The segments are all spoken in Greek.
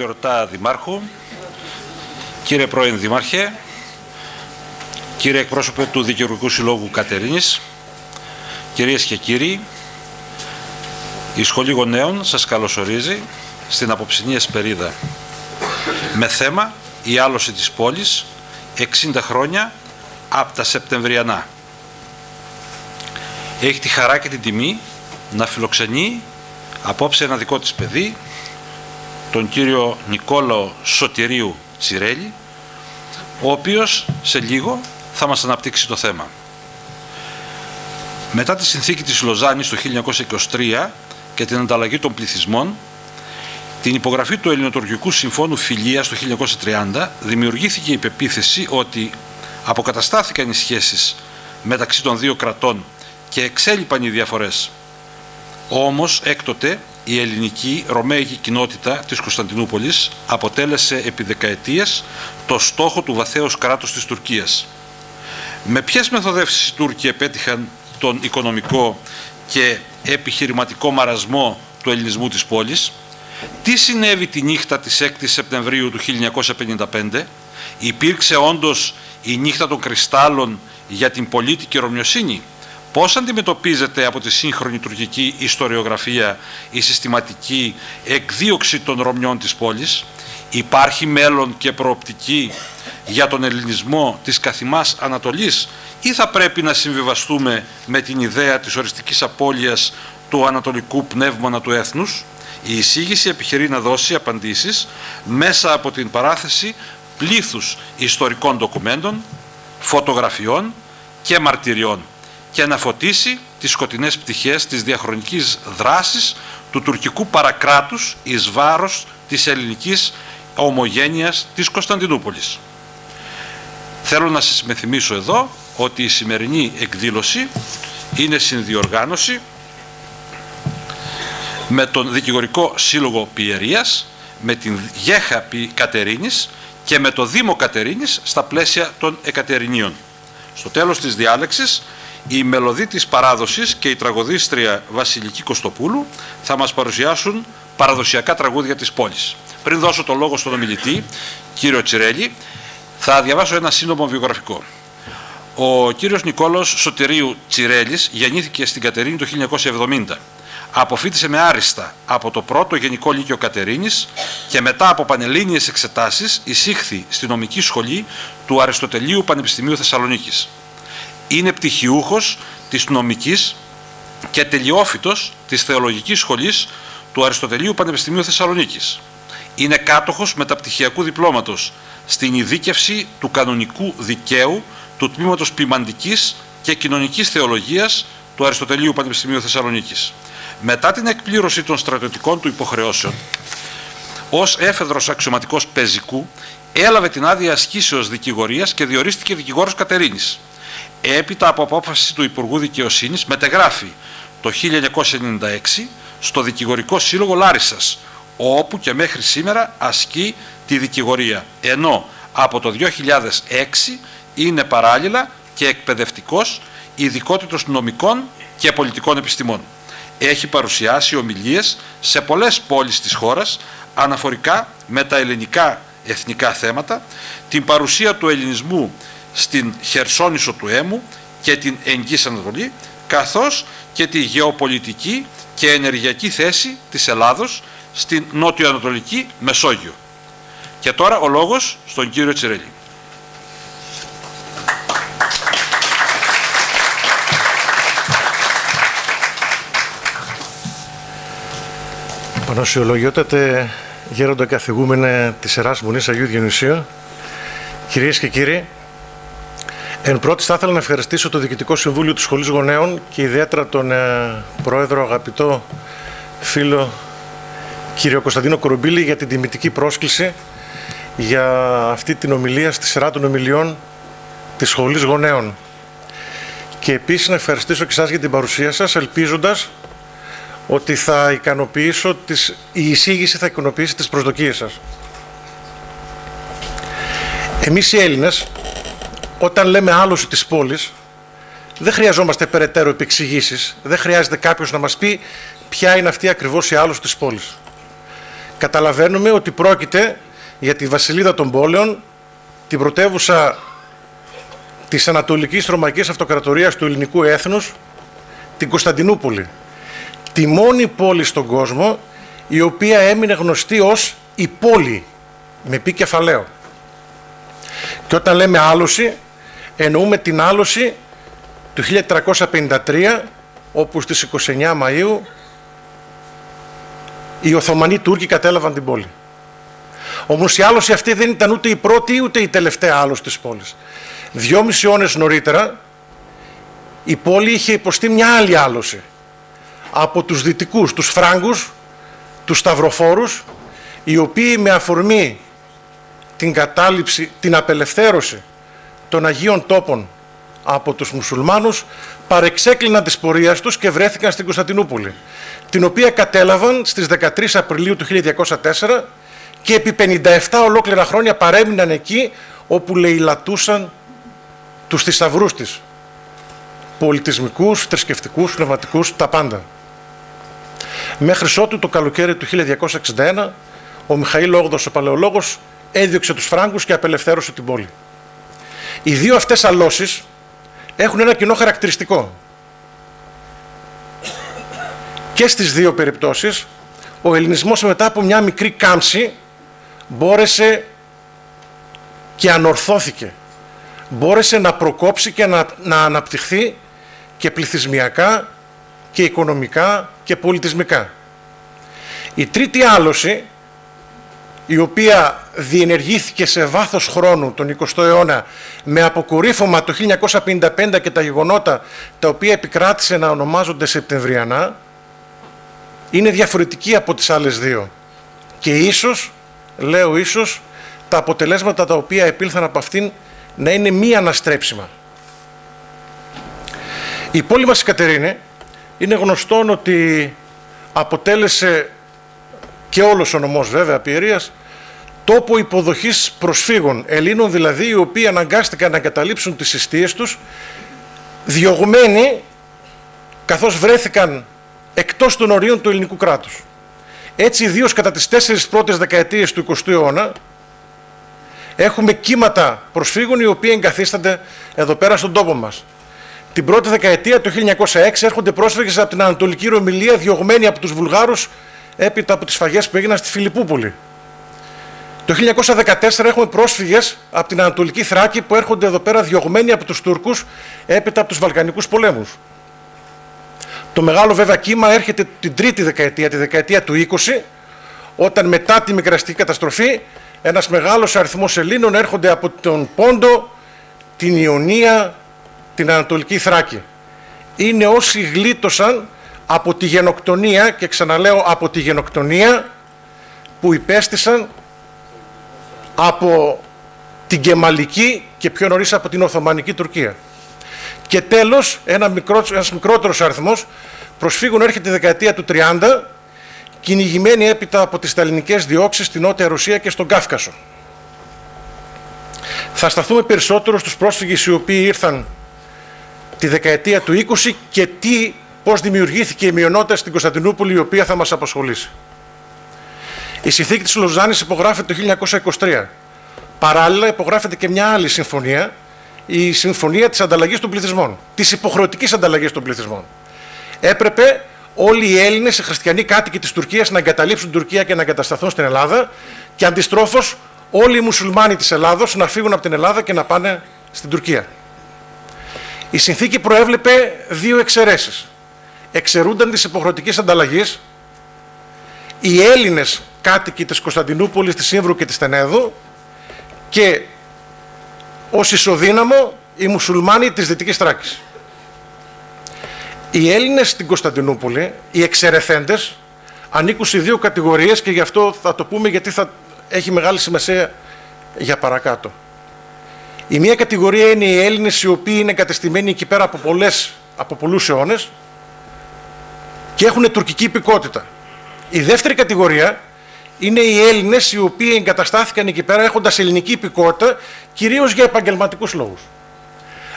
Κύριε Αναπληρωτά Δημάρχου, κύριε πρώην Δήμαρχε, κύριε εκπρόσωπε του Δικαιουργικού Συλλόγου Κατερίνης, κυρίες και κύριοι, η Σχολή Γονέων σας καλωσορίζει στην απόψινή Εσπερίδα με θέμα η άλωση της πόλης 60 χρόνια από τα Σεπτεμβριανά. Έχει τη χαρά και την τιμή να φιλοξενεί απόψε ένα δικό της παιδί, τον κύριο Νικόλαο Σωτηρίου Τσιρέλη, ο οποίος σε λίγο θα μας αναπτύξει το θέμα. Μετά τη συνθήκη της Λοζάνης το 1923 και την ανταλλαγή των πληθυσμών, την υπογραφή του Ελληνοτουρκικού Συμφώνου Φιλίας το 1930 δημιουργήθηκε η πεποίθηση ότι αποκαταστάθηκαν οι σχέσεις μεταξύ των δύο κρατών και εξέλιπαν οι διαφορές. Όμως έκτοτε η ελληνική ρωμαϊκή κοινότητα της Κωνσταντινούπολης αποτέλεσε επί δεκαετίες το στόχο του βαθέως κράτους της Τουρκίας. Με ποιες μεθοδεύσεις οι Τούρκοι επέτυχαν τον οικονομικό και επιχειρηματικό μαρασμό του ελληνισμού της πόλης, τι συνέβη τη νύχτα της 6ης Σεπτεμβρίου του 1955, υπήρξε όντως η νύχτα των κρυστάλλων για την πολίτικη ρωμιοσύνη, Πώς αντιμετωπίζεται από τη σύγχρονη τουρκική ιστοριογραφία η συστηματική εκδίωξη των Ρωμιών της πόλης, υπάρχει μέλλον και προοπτική για τον ελληνισμό της καθημάς Ανατολής ή θα πρέπει να συμβιβαστούμε με την ιδέα της οριστικής απώλειας του ανατολικού πνεύμονα του έθνους; Η εισήγηση επιχειρεί να δώσει απαντήσεις μέσα από την παράθεση πλήθους ιστορικών ντοκουμέντων, φωτογραφιών και μαρτυριών και να φωτίσει τις σκοτεινές πτυχές της διαχρονικής δράσης του τουρκικού παρακράτους εις βάρος της ελληνικής ομογένειας της Κωνσταντινούπολης. Θέλω να σας μεθυμίσω εδώ ότι η σημερινή εκδήλωση είναι συνδιοργάνωση με τον Δικηγορικό Σύλλογο Πιερίας, με την Γέχα Κατερίνης και με το Δήμο Κατερίνης στα πλαίσια των Εκατερινίων. Στο τέλος της διάλεξης η μελωδή της παράδοσης και η τραγωδίστρια Βασιλική Κωστοπούλου θα μας παρουσιάσουν παραδοσιακά τραγούδια της πόλης. Πριν δώσω το λόγο στον ομιλητή, κύριο Τσιρέλη, θα διαβάσω ένα σύντομο βιογραφικό. Ο κύριος Νικόλαος Σωτηρίου Τσιρέλης γεννήθηκε στην Κατερίνη το 1970. Αποφύτησε με άριστα από το πρώτο Γενικό Λύκειο Κατερίνης και μετά από πανελλήνιες εξετάσεις εισήχθη στη νομική σχολή του Αριστοτελείου Πανεπιστημίου Θεσσαλονίκης είναι πτυχιούχος της νομικής και τελειόφυτος της θεολογικής σχολής του Αριστοτελείου Πανεπιστημίου Θεσσαλονίκης. Είναι κάτοχος μεταπτυχιακού διπλώματος στην ειδίκευση του κανονικού δικαίου του τμήματος ποιμαντικής και κοινωνικής θεολογίας του Αριστοτελείου Πανεπιστημίου Θεσσαλονίκης. Μετά την εκπλήρωση των στρατιωτικών του υποχρεώσεων, ως έφεδρος αξιωματικός πεζικού, έλαβε την άδεια ασκήσεως δικηγορίας και διορίστηκε δικηγόρος Κατερίνης έπειτα από απόφαση του Υπουργού Δικαιοσύνης μετεγράφει το 1996 στο Δικηγορικό Σύλλογο Λάρισας όπου και μέχρι σήμερα ασκεί τη δικηγορία ενώ από το 2006 είναι παράλληλα και εκπαιδευτικός ειδικότητος νομικών και πολιτικών επιστημών. Έχει παρουσιάσει ομιλίες σε πολλές πόλεις της χώρας αναφορικά με τα ελληνικά εθνικά θέματα, την παρουσία του ελληνισμού στην Χερσόνησο του Έμου και την Εγγύς Ανατολή, καθώς και τη γεωπολιτική και ενεργειακή θέση της Ελλάδος στην νότιο-ανατολική Μεσόγειο. Και τώρα ο λόγος στον κύριο Τσιρέλη. Πανωσιολογιότατε γέροντα καθηγούμενε της Εράς Μονής Αγίου Διονυσίου, κυρίες και κύριοι, Εν πρώτη, θα ήθελα να ευχαριστήσω το Διοικητικό Συμβούλιο του Σχολής Γονέων και ιδιαίτερα τον ε, Πρόεδρο, αγαπητό φίλο κύριο Κωνσταντίνο Κορομπίλη για την τιμητική πρόσκληση για αυτή την ομιλία στη σειρά των ομιλιών της Σχολής Γονέων. Και επίσης να ευχαριστήσω και εσάς για την παρουσία σας, ελπίζοντας ότι θα ικανοποιήσω τις, η εισήγηση θα ικανοποιήσει τις προσδοκίες σας. Εμείς οι Έλληνες όταν λέμε άλωση της πόλης, δεν χρειαζόμαστε περαιτέρω επεξηγήσεις. Δεν χρειάζεται κάποιος να μας πει ποια είναι αυτή ακριβώς η άλωση της πόλης. καταλαβαίνουμε ότι πρόκειται για τη βασιλίδα των πόλεων, την πρωτεύουσα της Ανατολικής Ρωμαϊκής Αυτοκρατορίας του ελληνικού έθνους, την Κωνσταντινούπολη. Τη μόνη πόλη στον κόσμο η οποία έμεινε γνωστή ως η πόλη, με πι κεφαλαίο. Και όταν λέμε άλωση, εννοούμε την άλωση του 1353, όπου στις 29 Μαΐου οι Οθωμανοί Τούρκοι κατέλαβαν την πόλη. Όμως η άλωση αυτή δεν ήταν ούτε η πρώτη ούτε η τελευταία άλωση της πόλης. Δυόμιση αιώνες νωρίτερα η πόλη είχε υποστεί μια άλλη άλωση από τους δυτικούς, τους Φράγκους, τους Σταυροφόρους, οι οποίοι με αφορμή την κατάληψη, την απελευθέρωση των Αγίων Τόπων από τους μουσουλμάνους παρεξέκλειναν της πορείας τους και βρέθηκαν στην Κωνσταντινούπολη την οποία κατέλαβαν στις 13 Απριλίου του 1204 και επί 57 ολόκληρα χρόνια παρέμειναν εκεί όπου λαιλατούσαν τους θησαυρούς της πολιτισμικούς, θρησκευτικούς, πνευματικούς, τα πάντα. Μέχρι ότου το καλοκαίρι του 1261 ο Μιχαήλ Όγδος ο Παλαιολόγος έδιωξε τους Φράγκους και απελευθέρωσε την πόλη. Οι δύο αυτές αλώσεις έχουν ένα κοινό χαρακτηριστικό. Και στις δύο περιπτώσεις ο ελληνισμός μετά από μια μικρή κάμψη μπόρεσε και ανορθώθηκε. Μπόρεσε να προκόψει και να, να αναπτυχθεί και πληθυσμιακά και οικονομικά και πολιτισμικά. Η τρίτη άλωση η οποία διενεργήθηκε σε βάθος χρόνου τον 20ο αιώνα με αποκορύφωμα το 1955 και τα γεγονότα τα οποία επικράτησε να ονομάζονται Σεπτεμβριανά είναι διαφορετική από τις άλλες δύο και ίσως, λέω ίσως, τα αποτελέσματα τα οποία επήλθαν από αυτήν να είναι μη αναστρέψιμα. Η πόλη μας η Κατερίνη είναι γνωστόν ότι αποτέλεσε και όλος ο νομός βέβαια Πιερίας τόπο υποδοχής προσφύγων, Ελλήνων δηλαδή, οι οποίοι αναγκάστηκαν να καταλήψουν τις συστίες τους, διωγμένοι, καθώς βρέθηκαν εκτός των ορίων του ελληνικού κράτους. Έτσι, ιδίως κατά τις τέσσερις πρώτες δεκαετίες του 20ου αιώνα, έχουμε κύματα προσφύγων οι οποίοι εγκαθίστανται εδώ πέρα στον τόπο μας. Την πρώτη δεκαετία, το 1906, έρχονται πρόσφυγες από την Ανατολική Ρωμιλία, διωγμένοι από τους Βουλγάρους, έπειτα από τις φαγές που έγιναν στη Φιλιππούπολη. Το 1914 έχουμε πρόσφυγες από την Ανατολική Θράκη που έρχονται εδώ πέρα διωγμένοι από τους Τούρκους έπειτα από τους Βαλκανικούς πολέμους. Το μεγάλο βέβαια κύμα έρχεται την τρίτη δεκαετία, τη δεκαετία του 20, όταν μετά τη μικραστική καταστροφή ένας μεγάλος αριθμός Ελλήνων έρχονται από τον Πόντο, την Ιωνία, την Ανατολική Θράκη. Είναι όσοι γλίτωσαν από τη γενοκτονία και ξαναλέω από τη γενοκτονία που υπέστησαν από την Κεμαλική και πιο νωρίς από την Οθωμανική Τουρκία. Και τέλος, ένα μικρός, ένας μικρότερος αριθμός προσφύγων έρχεται τη δεκαετία του 30, κυνηγημένοι έπειτα από τις σταλινικές διώξεις στην Νότια Ρωσία και στον Κάφκασο. Θα σταθούμε περισσότερο στους πρόσφυγες οι οποίοι ήρθαν τη δεκαετία του 20 και τι, πώς δημιουργήθηκε η μειονότητα στην Κωνσταντινούπολη η οποία θα μας απασχολήσει. Η συνθήκη της Λοζάνης υπογράφεται το 1923. Παράλληλα υπογράφεται και μια άλλη συμφωνία, η συμφωνία της ανταλλαγής των πληθυσμών, της υποχρεωτικής ανταλλαγής των πληθυσμών. Έπρεπε όλοι οι Έλληνες, οι χριστιανοί κάτοικοι της Τουρκίας να εγκαταλείψουν την Τουρκία και να εγκατασταθούν στην Ελλάδα και αντιστρόφως όλοι οι μουσουλμάνοι της Ελλάδος να φύγουν από την Ελλάδα και να πάνε στην Τουρκία. Η συνθήκη προέβλεπε δύο εξαιρέσεις. Εξαιρούνταν της υποχρεωτικής ανταλλαγής οι Έλληνες κάτοικοι της Κωνσταντινούπολης, της Σύμβρου και της Τενέδου και ως ισοδύναμο οι μουσουλμάνοι της Δυτικής Τράκης. Οι Έλληνες στην Κωνσταντινούπολη, οι εξαιρεθέντες, ανήκουν σε δύο κατηγορίες και γι' αυτό θα το πούμε γιατί θα έχει μεγάλη σημασία για παρακάτω. Η μία κατηγορία είναι οι Έλληνες οι οποίοι είναι κατεστημένοι εκεί πέρα από, πολλές, από πολλούς αιώνες και έχουν τουρκική υπηκότητα. Η δεύτερη κατηγορία είναι οι Έλληνες οι οποίοι εγκαταστάθηκαν εκεί πέρα έχοντας ελληνική υπηκότητα, κυρίως για επαγγελματικούς λόγους.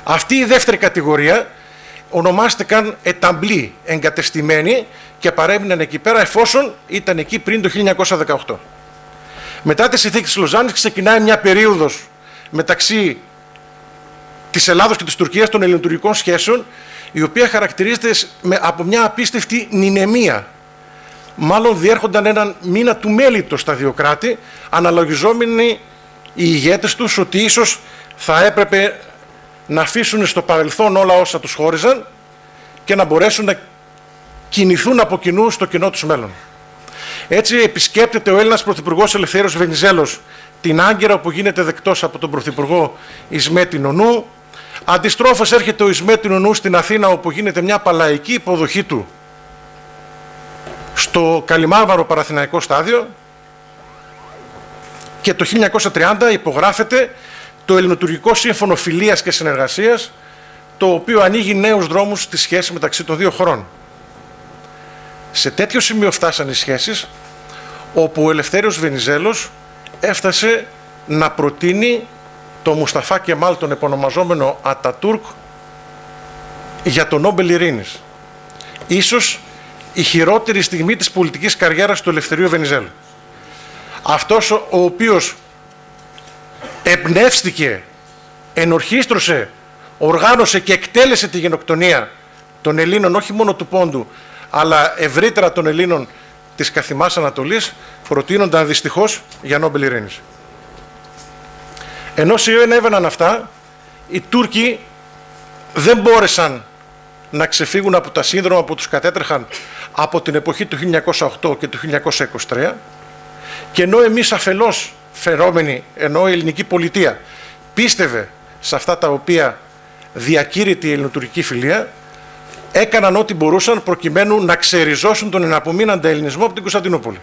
Αυτή η δεύτερη κατηγορία ονομάστηκαν εταμπλοί εγκατεστημένοι και παρέμειναν εκεί πέρα εφόσον ήταν εκεί πριν το 1918. Μετά τη συνθήκη της Λοζάνης ξεκινάει μια περίοδος μεταξύ της Ελλάδος και της Τουρκίας των ελληνοτουρκικών σχέσεων η οποία χαρακτηρίζεται από μια απίστευτη νηνεμία. Μάλλον διέρχονταν έναν μήνα του μέλητο στα δύο κράτη, αναλογιζόμενοι οι ηγέτες τους ότι ίσως θα έπρεπε να αφήσουν στο παρελθόν όλα όσα τους χώριζαν και να μπορέσουν να κινηθούν από κοινού στο κοινό τους μέλλον. Έτσι επισκέπτεται ο Έλληνας Πρωθυπουργός Ελευθέριος Βενιζέλος την Άγκυρα που γίνεται δεκτός από τον Πρωθυπουργό Ισμέτη Νονού. Αντιστρόφως έρχεται ο Ισμέτη Νονού στην Αθήνα όπου γίνεται μια παλαϊκή υποδοχή του στο Καλιμάβαρο Παραθυναϊκό Στάδιο και το 1930 υπογράφεται το Ελληνοτουρκικό Σύμφωνο Φιλίας και Συνεργασίας το οποίο ανοίγει νέους δρόμους στη σχέση μεταξύ των δύο χωρών. Σε τέτοιο σημείο φτάσαν οι σχέσεις όπου ο Ελευθέριος Βενιζέλος έφτασε να προτείνει το Μουσταφά Κεμάλ τον επωνομαζόμενο Ατατούρκ για τον Νόμπελ Ειρήνης. Ίσως η χειρότερη στιγμή της πολιτικής καριέρας του Ελευθερίου Βενιζέλου. Αυτός ο οποίος εμπνεύστηκε, ενορχίστρωσε, οργάνωσε και εκτέλεσε τη γενοκτονία των Ελλήνων όχι μόνο του Πόντου αλλά ευρύτερα των Ελλήνων της Καθημάς Ανατολής προτείνονταν δυστυχώς για Νόμπελ Ειρήνης. Ενώ έβαιναν αυτά, οι Τούρκοι δεν μπόρεσαν να ξεφύγουν από τα σύνδρομα που τους κατέτρεχαν από την εποχή του 1908 και του 1923 και ενώ εμείς αφελώς φερόμενοι, ενώ η ελληνική πολιτεία πίστευε σε αυτά τα οποία διακήρυται η ελληνοτουρκική φιλία, έκαναν ό,τι μπορούσαν προκειμένου να ξεριζώσουν τον εναπομείναντα ελληνισμό από την Κωνσταντινούπολη.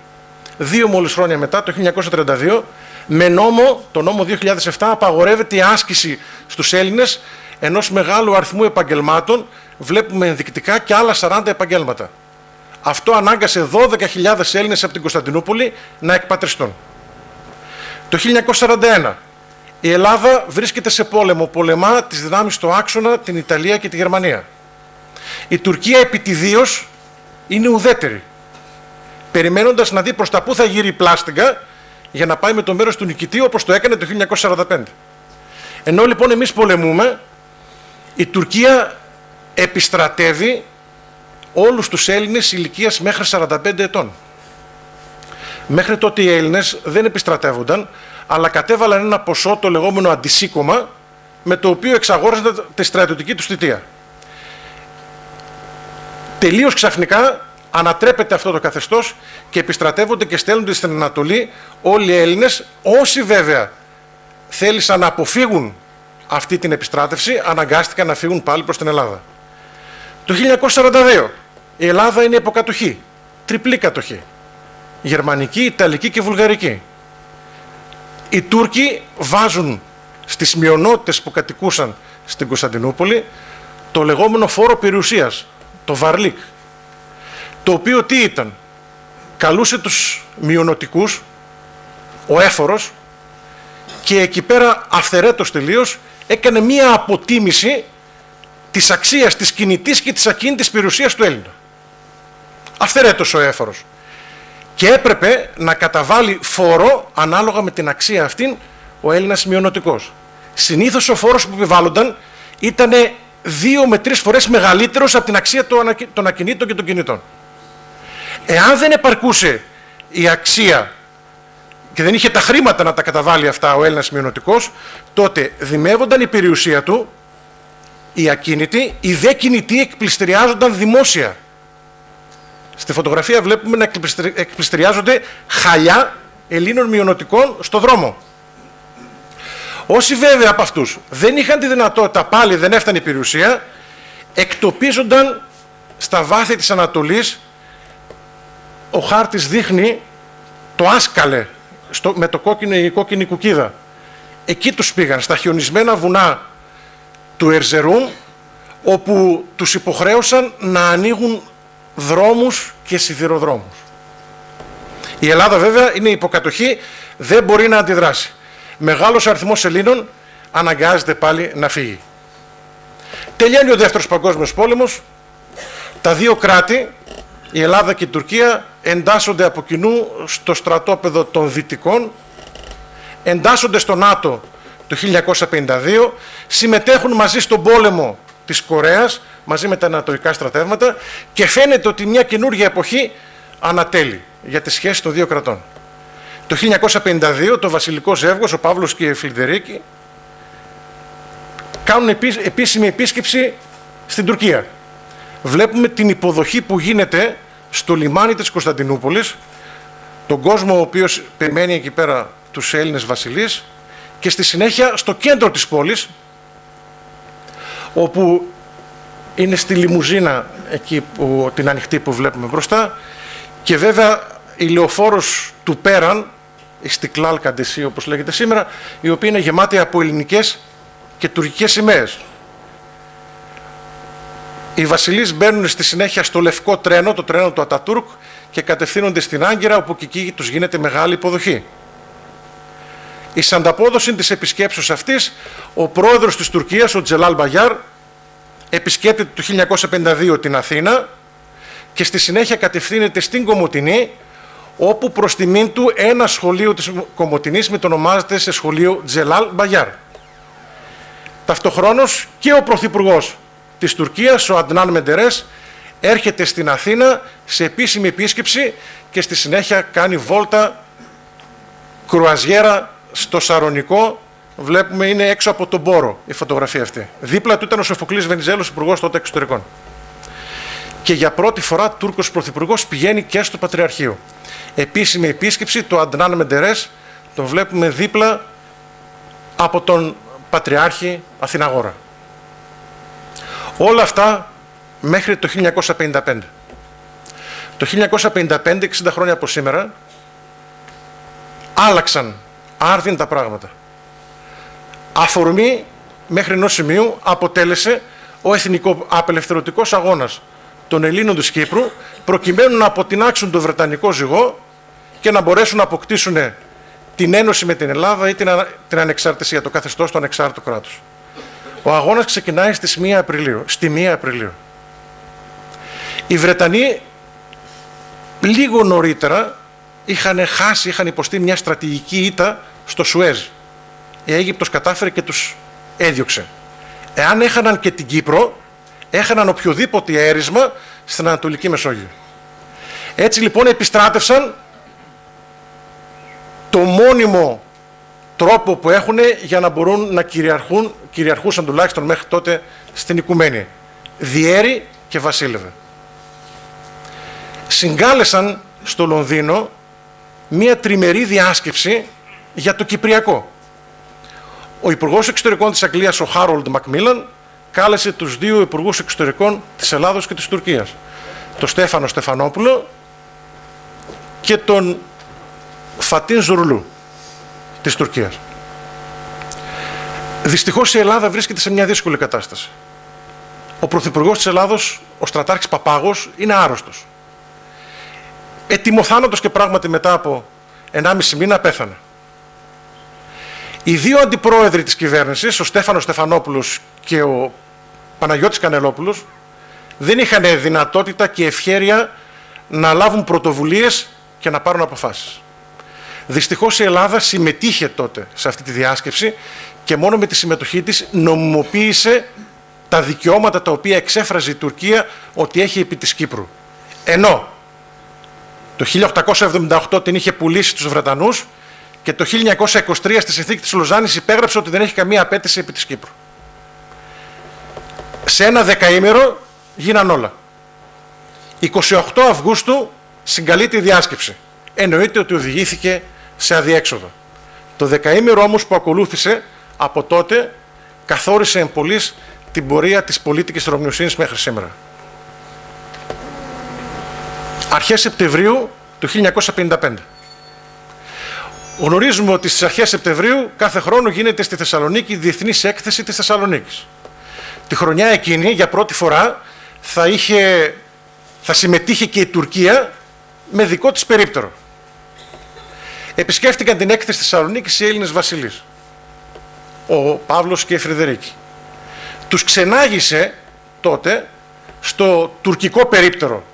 Δύο μόλις χρόνια μετά, το 1932, με νόμο, το νόμο 2007, απαγορεύεται η άσκηση στους Έλληνες ενός μεγάλου αριθμού επαγγελμάτων, βλέπουμε ενδεικτικά και άλλα 40 επαγγέλματα. Αυτό ανάγκασε 12.000 Έλληνες από την Κωνσταντινούπολη να εκπατριστούν. Το 1941 η Ελλάδα βρίσκεται σε πόλεμο, πολεμά τις δυνάμεις στο άξονα, την Ιταλία και τη Γερμανία. Η Τουρκία επιτιδίως είναι ουδέτερη, περιμένοντας να δει προς τα πού θα γύρει η πλάστιγκα για να πάει με το μέρος του νικητή όπως το έκανε το 1945. Ενώ λοιπόν εμείς πολεμούμε, η Τουρκία επιστρατεύει όλους τους Έλληνες ηλικίας μέχρι 45 ετών. Μέχρι τότε οι Έλληνες δεν επιστρατεύονταν, αλλά κατέβαλαν ένα ποσό, το λεγόμενο αντισύκωμα, με το οποίο εξαγόρασαν τη στρατιωτική τους θητεία. Τελείως ξαφνικά ανατρέπεται αυτό το καθεστώς και επιστρατεύονται και στέλνονται στην Ανατολή όλοι οι Έλληνες, όσοι βέβαια θέλησαν να αποφύγουν αυτή την επιστράτευση, αναγκάστηκαν να φύγουν πάλι προς την Ελλάδα. Το 1942 η Ελλάδα είναι υποκατοχή, τριπλή κατοχή. Γερμανική, Ιταλική και Βουλγαρική. Οι Τούρκοι βάζουν στις μειονότητες που κατοικούσαν στην Κωνσταντινούπολη το λεγόμενο φόρο περιουσίας, το Βαρλίκ, το οποίο τι ήταν, καλούσε τους μειονοτικούς, ο έφορος, και εκεί πέρα αυθερέτως τελείως έκανε μία αποτίμηση της αξίας της κινητής και της ακίνητης περιουσίας του Έλληνα. Αυθερέτως ο έφορος. Και έπρεπε να καταβάλει φόρο ανάλογα με την αξία αυτήν ο Έλληνας μειονοτικός. Συνήθως ο φόρος που επιβάλλονταν ήταν δύο με τρεις φορές μεγαλύτερος από την αξία των ακινήτων και των κινητών. Εάν δεν επαρκούσε η αξία και δεν είχε τα χρήματα να τα καταβάλει αυτά ο Έλληνας μειονοτικός, τότε δημεύονταν η περιουσία του, οι ακίνητοι, οι δε κινητοί εκπληστηριάζονταν δημόσια. Στη φωτογραφία βλέπουμε να εκπληστηριάζονται χαλιά Ελλήνων μειονοτικών στο δρόμο. Όσοι βέβαια από αυτούς δεν είχαν τη δυνατότητα, πάλι δεν έφτανε η περιουσία, εκτοπίζονταν στα βάθη της Ανατολής. Ο χάρτης δείχνει το άσκαλε στο, με το κόκκινο, η κόκκινη κουκίδα. Εκεί τους πήγαν, στα χιονισμένα βουνά του Ερζερούν, όπου τους υποχρέωσαν να ανοίγουν δρόμους και σιδηροδρόμους. Η Ελλάδα βέβαια είναι υποκατοχή, δεν μπορεί να αντιδράσει μεγάλος αριθμός Ελλήνων αναγκάζεται πάλι να φύγει. Τελειώνει ο δεύτερος παγκόσμιος πόλεμος, τα δύο κράτη, η Ελλάδα και η Τουρκία, εντάσσονται από κοινού στο στρατόπεδο των Δυτικών, εντάσσονται στο ΝΑΤΟ το 1952, συμμετέχουν μαζί στον πόλεμο της Κορέας, μαζί με τα ανατολικά στρατεύματα και φαίνεται ότι μια καινούργια εποχή ανατέλει για τις σχέσεις των δύο κρατών. Το 1952 το βασιλικός ζεύγος, ο Παύλος και η Φιλδερίκη, κάνουν επίσημη επίσκεψη στην Τουρκία. Βλέπουμε την υποδοχή που γίνεται στο λιμάνι της Κωνσταντινούπολης, τον κόσμο ο οποίος περιμένει εκεί πέρα τους Έλληνες βασιλείς και στη συνέχεια στο κέντρο της πόλης, όπου είναι στη λιμουζίνα εκεί που, την ανοιχτή που βλέπουμε μπροστά και βέβαια η λεωφόρος του Πέραν, η Στικλάλ Καντεσί όπως λέγεται σήμερα, η οποία είναι γεμάτη από ελληνικές και τουρκικές σημαίες. Οι βασιλείς μπαίνουν στη συνέχεια στο λευκό τρένο, το τρένο του Ατατούρκ και κατευθύνονται στην Άγκυρα όπου και εκεί τους γίνεται μεγάλη υποδοχή. Η ανταπόδοση της επισκέψεως αυτής, ο πρόεδρος της Τουρκίας, ο Τζελάλ Μπαγιάρ, επισκέπτεται το 1952 την Αθήνα και στη συνέχεια κατευθύνεται στην Κομωτινή, όπου προς τιμήν του ένα σχολείο της Κομωτινής μετονομάζεται σε σχολείο Τζελάλ Μπαγιάρ. Ταυτοχρόνως και ο Πρωθυπουργός της Τουρκίας, ο Αντνάν Μεντερές, έρχεται στην Αθήνα σε επίσημη επίσκεψη και στη συνέχεια κάνει βόλτα κρουαζιέρα στο Σαρονικό. Βλέπουμε είναι έξω από τον Πόρο η φωτογραφία αυτή. Δίπλα του ήταν ο Σοφοκλής Βενιζέλος, υπουργός τότε εξωτερικών. Και για πρώτη φορά Τούρκος Πρωθυπουργός πηγαίνει και στο Πατριαρχείο. Επίσημη επίσκεψη, το Αντνάν Μεντερές, τον βλέπουμε δίπλα από τον Πατριάρχη Αθηναγόρα. Όλα αυτά μέχρι το 1955. Το 1955, 60 χρόνια από σήμερα, άλλαξαν άρδιν τα πράγματα. Αφορμή μέχρι ενός σημείου αποτέλεσε ο εθνικό απελευθερωτικός αγώνας των Ελλήνων της Κύπρου προκειμένου να αποτινάξουν το Βρετανικό ζυγό και να μπορέσουν να αποκτήσουν την ένωση με την Ελλάδα ή την, την ανεξαρτησία, το καθεστώς του ανεξάρτητου κράτους. Ο αγώνας ξεκινάει στις 1 Απριλίου, στη 1 Απριλίου. Οι Βρετανοί λίγο νωρίτερα είχαν χάσει, είχαν υποστεί μια στρατηγική ήττα στο Σουέζ. Η Αίγυπτος κατάφερε και τους έδιωξε. Εάν έχαναν και την Κύπρο, έχαναν οποιοδήποτε αέρισμα στην Ανατολική Μεσόγειο. Έτσι λοιπόν επιστράτευσαν το μόνιμο τρόπο που έχουν για να μπορούν να κυριαρχούν, κυριαρχούσαν τουλάχιστον μέχρι τότε στην οικουμένη. Διέρη και βασίλευε. Συγκάλεσαν στο Λονδίνο μία τριμερή διάσκεψη για το Κυπριακό. Ο Υπουργός Εξωτερικών της Αγγλίας, ο Χάρολντ Μακμίλαν, κάλεσε τους δύο Υπουργούς Εξωτερικών της Ελλάδος και της Τουρκίας. Τον Στέφανο Στεφανόπουλο και τον Φατίν Ζουρλού της Τουρκίας. Δυστυχώς η Ελλάδα βρίσκεται σε μια δύσκολη κατάσταση. Ο Πρωθυπουργός της Ελλάδος, ο στρατάρχης Παπάγος, είναι άρρωστος. Ετοιμοθάνατος και πράγματι μετά από 1,5 μήνα πέθανε. Οι δύο αντιπρόεδροι της κυβέρνησης, ο Στέφανος Στεφανόπουλος και ο Παναγιώτης Κανελόπουλος, δεν είχαν δυνατότητα και ευχέρεια να λάβουν πρωτοβουλίες και να πάρουν αποφάσεις. Δυστυχώς η Ελλάδα συμμετείχε τότε σε αυτή τη διάσκεψη και μόνο με τη συμμετοχή της νομιμοποίησε τα δικαιώματα τα οποία εξέφραζε η Τουρκία ότι έχει επί της Κύπρου. Ενώ το 1878 την είχε πουλήσει στους Βρετανούς και το 1923 στη συνθήκη της Λοζάνης υπέγραψε ότι δεν έχει καμία απέτηση επί της Κύπρου. Σε ένα δεκαήμερο γίναν όλα. 28 Αυγούστου συγκαλείται η διάσκεψη. Εννοείται ότι οδηγήθηκε σε αδιέξοδο. Το δεκαήμερο όμως που ακολούθησε από τότε καθόρισε εν την πορεία της πολίτικης Ρωμιοσύνης μέχρι σήμερα. Αρχές Σεπτεμβρίου του 1955. Γνωρίζουμε ότι στις αρχές Σεπτεμβρίου κάθε χρόνο γίνεται στη Θεσσαλονίκη η Διεθνής Έκθεση της Θεσσαλονίκης. Τη χρονιά εκείνη για πρώτη φορά θα, είχε, θα συμμετείχε και η Τουρκία με δικό της περίπτερο επισκέφτηκαν την έκθεση της Θεσσαλονίκης οι Έλληνες βασιλείς. Ο Παύλος και η Φρυδερίκη. Τους ξενάγησε τότε στο τουρκικό περίπτερο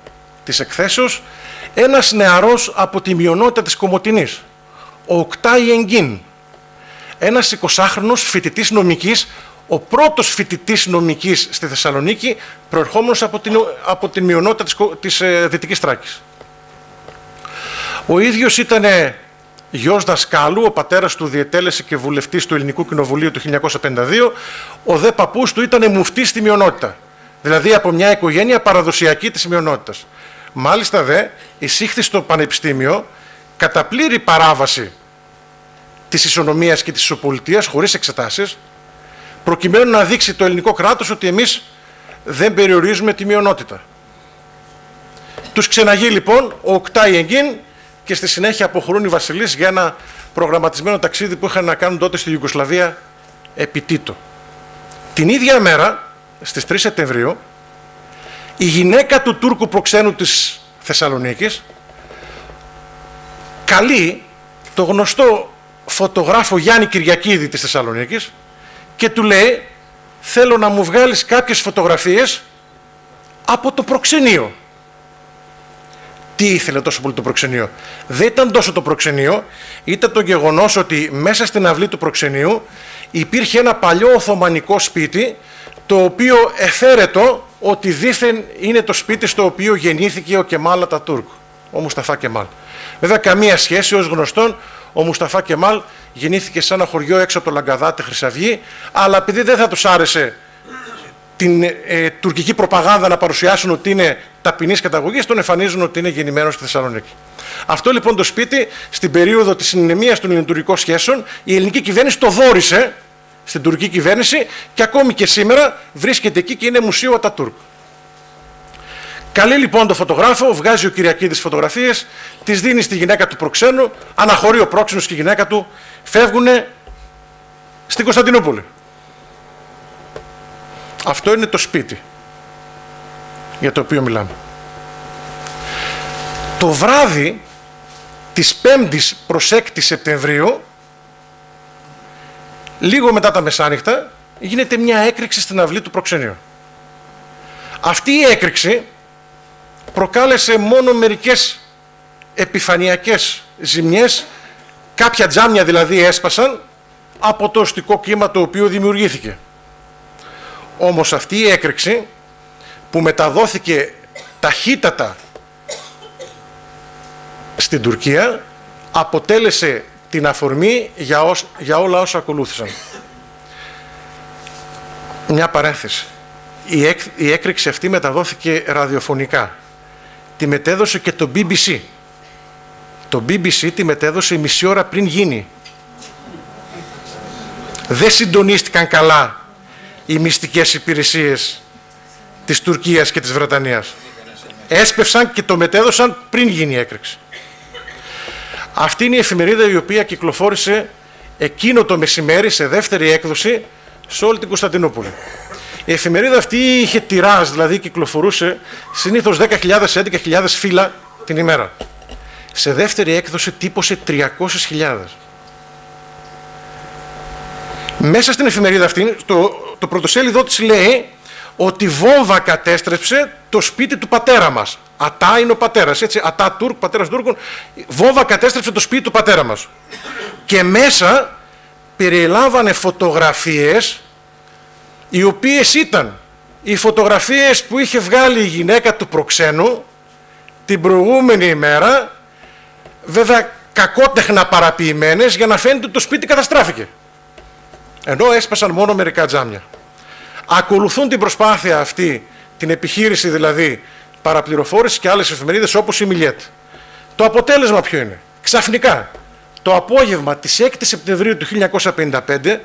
της εκθέσεως ένας νεαρός από τη μειονότητα της Κομωτινής, ο Οκτάι Εγκίν, ένας 20χρονος φοιτητής νομικής, ο πρώτος φοιτητής νομικής στη Θεσσαλονίκη, προερχόμενος από την, από την μειονότητα της, της ε, Δυτικής Τράκης. Ο ίδιος ήταν γιος δασκάλου, ο πατέρας του διετέλεσε και βουλευτής του Ελληνικού Κοινοβουλίου του 1952, ο δε παππούς του ήταν μουφτής στη μειονότητα, δηλαδή από μια οικογένεια παραδοσιακή της μειονότητας. Μάλιστα δε, εισήχθη στο Πανεπιστήμιο κατά πλήρη παράβαση της ισονομίας και της ισοπολιτείας, χωρίς εξετάσεις, προκειμένου να δείξει το ελληνικό κράτος ότι εμείς δεν περιορίζουμε τη μειονότητα. Τους ξεναγεί λοιπόν ο Οκτάι Εγκίν και στη συνέχεια αποχωρούν οι Βασιλείς για ένα προγραμματισμένο ταξίδι που είχαν να κάνουν τότε στη Ιουγκοσλαβία επί Τίτο. Την ίδια μέρα, στις 3 Σεπτεμβρίου, η γυναίκα του Τούρκου προξένου της Θεσσαλονίκης καλεί το γνωστό φωτογράφο Γιάννη Κυριακίδη της Θεσσαλονίκης και του λέει θέλω να μου βγάλεις κάποιες φωτογραφίες από το προξενείο. Τι ήθελε τόσο πολύ το προξενείο; Δεν ήταν τόσο το προξενείο, ήταν το γεγονός ότι μέσα στην αυλή του προξενείου υπήρχε ένα παλιό Οθωμανικό σπίτι το οποίο εφαίρετο ότι δήθεν είναι το σπίτι στο οποίο γεννήθηκε ο Κεμάλ Ατατούρκ, ο Μουσταφά Κεμάλ. Βέβαια καμία σχέση ως γνωστόν ο Μουσταφά Κεμάλ γεννήθηκε σε ένα χωριό έξω από το Λαγκαδάτε Χρυσαυγή, αλλά επειδή δεν θα τους άρεσε την ε, τουρκική προπαγάνδα να παρουσιάσουν ότι είναι ταπεινής καταγωγής, τον εμφανίζουν ότι είναι γεννημένος στη Θεσσαλονίκη. Αυτό λοιπόν το σπίτι, στην περίοδο της συνενεμία των ελληνοτουρκικών σχέσεων, η ελληνική κυβέρνηση το δόρισε στην τουρκική κυβέρνηση και ακόμη και σήμερα βρίσκεται εκεί και είναι μουσείο Ατατούρκ. Καλεί λοιπόν το φωτογράφο, βγάζει ο Κυριακίδης φωτογραφίες, τις δίνει στη γυναίκα του προξένου, αναχωρεί ο πρόξενος και η γυναίκα του, φεύγουν στην Κωνσταντινούπολη. Αυτό είναι το σπίτι για το οποίο μιλάμε. Το βράδυ της 5ης προς 6 Σεπτεμβρίου, λίγο μετά τα μεσάνυχτα, γίνεται μια έκρηξη στην αυλή του προξενείου. Αυτή η έκρηξη προκάλεσε μόνο μερικές επιφανειακές ζημιές, κάποια τζάμια δηλαδή έσπασαν από το οστικό κύμα το οποίο δημιουργήθηκε. Όμως αυτή η έκρηξη που μεταδόθηκε ταχύτατα στην Τουρκία αποτέλεσε την αφορμή για, για όλα όσα ακολούθησαν. Μια παρένθεση. Η, η έκρηξη αυτή μεταδόθηκε ραδιοφωνικά. Τη μετέδωσε και το BBC. Το BBC τη μετέδωσε μισή ώρα πριν γίνει. Δεν συντονίστηκαν καλά οι μυστικές υπηρεσίες της Τουρκίας και της Βρετανίας. Έσπευσαν και το μετέδωσαν πριν γίνει η έκρηξη. Αυτή είναι η εφημερίδα η οποία κυκλοφόρησε εκείνο το μεσημέρι σε δεύτερη έκδοση σε όλη την Κωνσταντινούπολη. Η εφημερίδα αυτή είχε τυράζ, δηλαδή κυκλοφορούσε συνήθως 10.000-11.000 φύλλα την ημέρα. Σε δεύτερη έκδοση τύπωσε 300.000. Μέσα στην εφημερίδα αυτή, το, το πρωτοσέλιδό της λέει ότι βόμβα κατέστρεψε το σπίτι του πατέρα μας. Ατά είναι ο πατέρας, έτσι, Ατά Τούρκ, πατέρας Τούρκων. Βόμβα κατέστρεψε το σπίτι του πατέρα μας. Και μέσα περιλάμβανε φωτογραφίες οι οποίες ήταν οι φωτογραφίες που είχε βγάλει η γυναίκα του προξένου την προηγούμενη ημέρα, βέβαια κακότεχνα παραποιημένες για να φαίνεται ότι το σπίτι καταστράφηκε. Ενώ έσπασαν μόνο μερικά τζάμια ακολουθούν την προσπάθεια αυτή, την επιχείρηση δηλαδή παραπληροφόρησης και άλλες εφημερίδες όπως η Μιλιέτ. Το αποτέλεσμα ποιο είναι; Ξαφνικά, το απόγευμα της 6 Σεπτεμβρίου του 1955,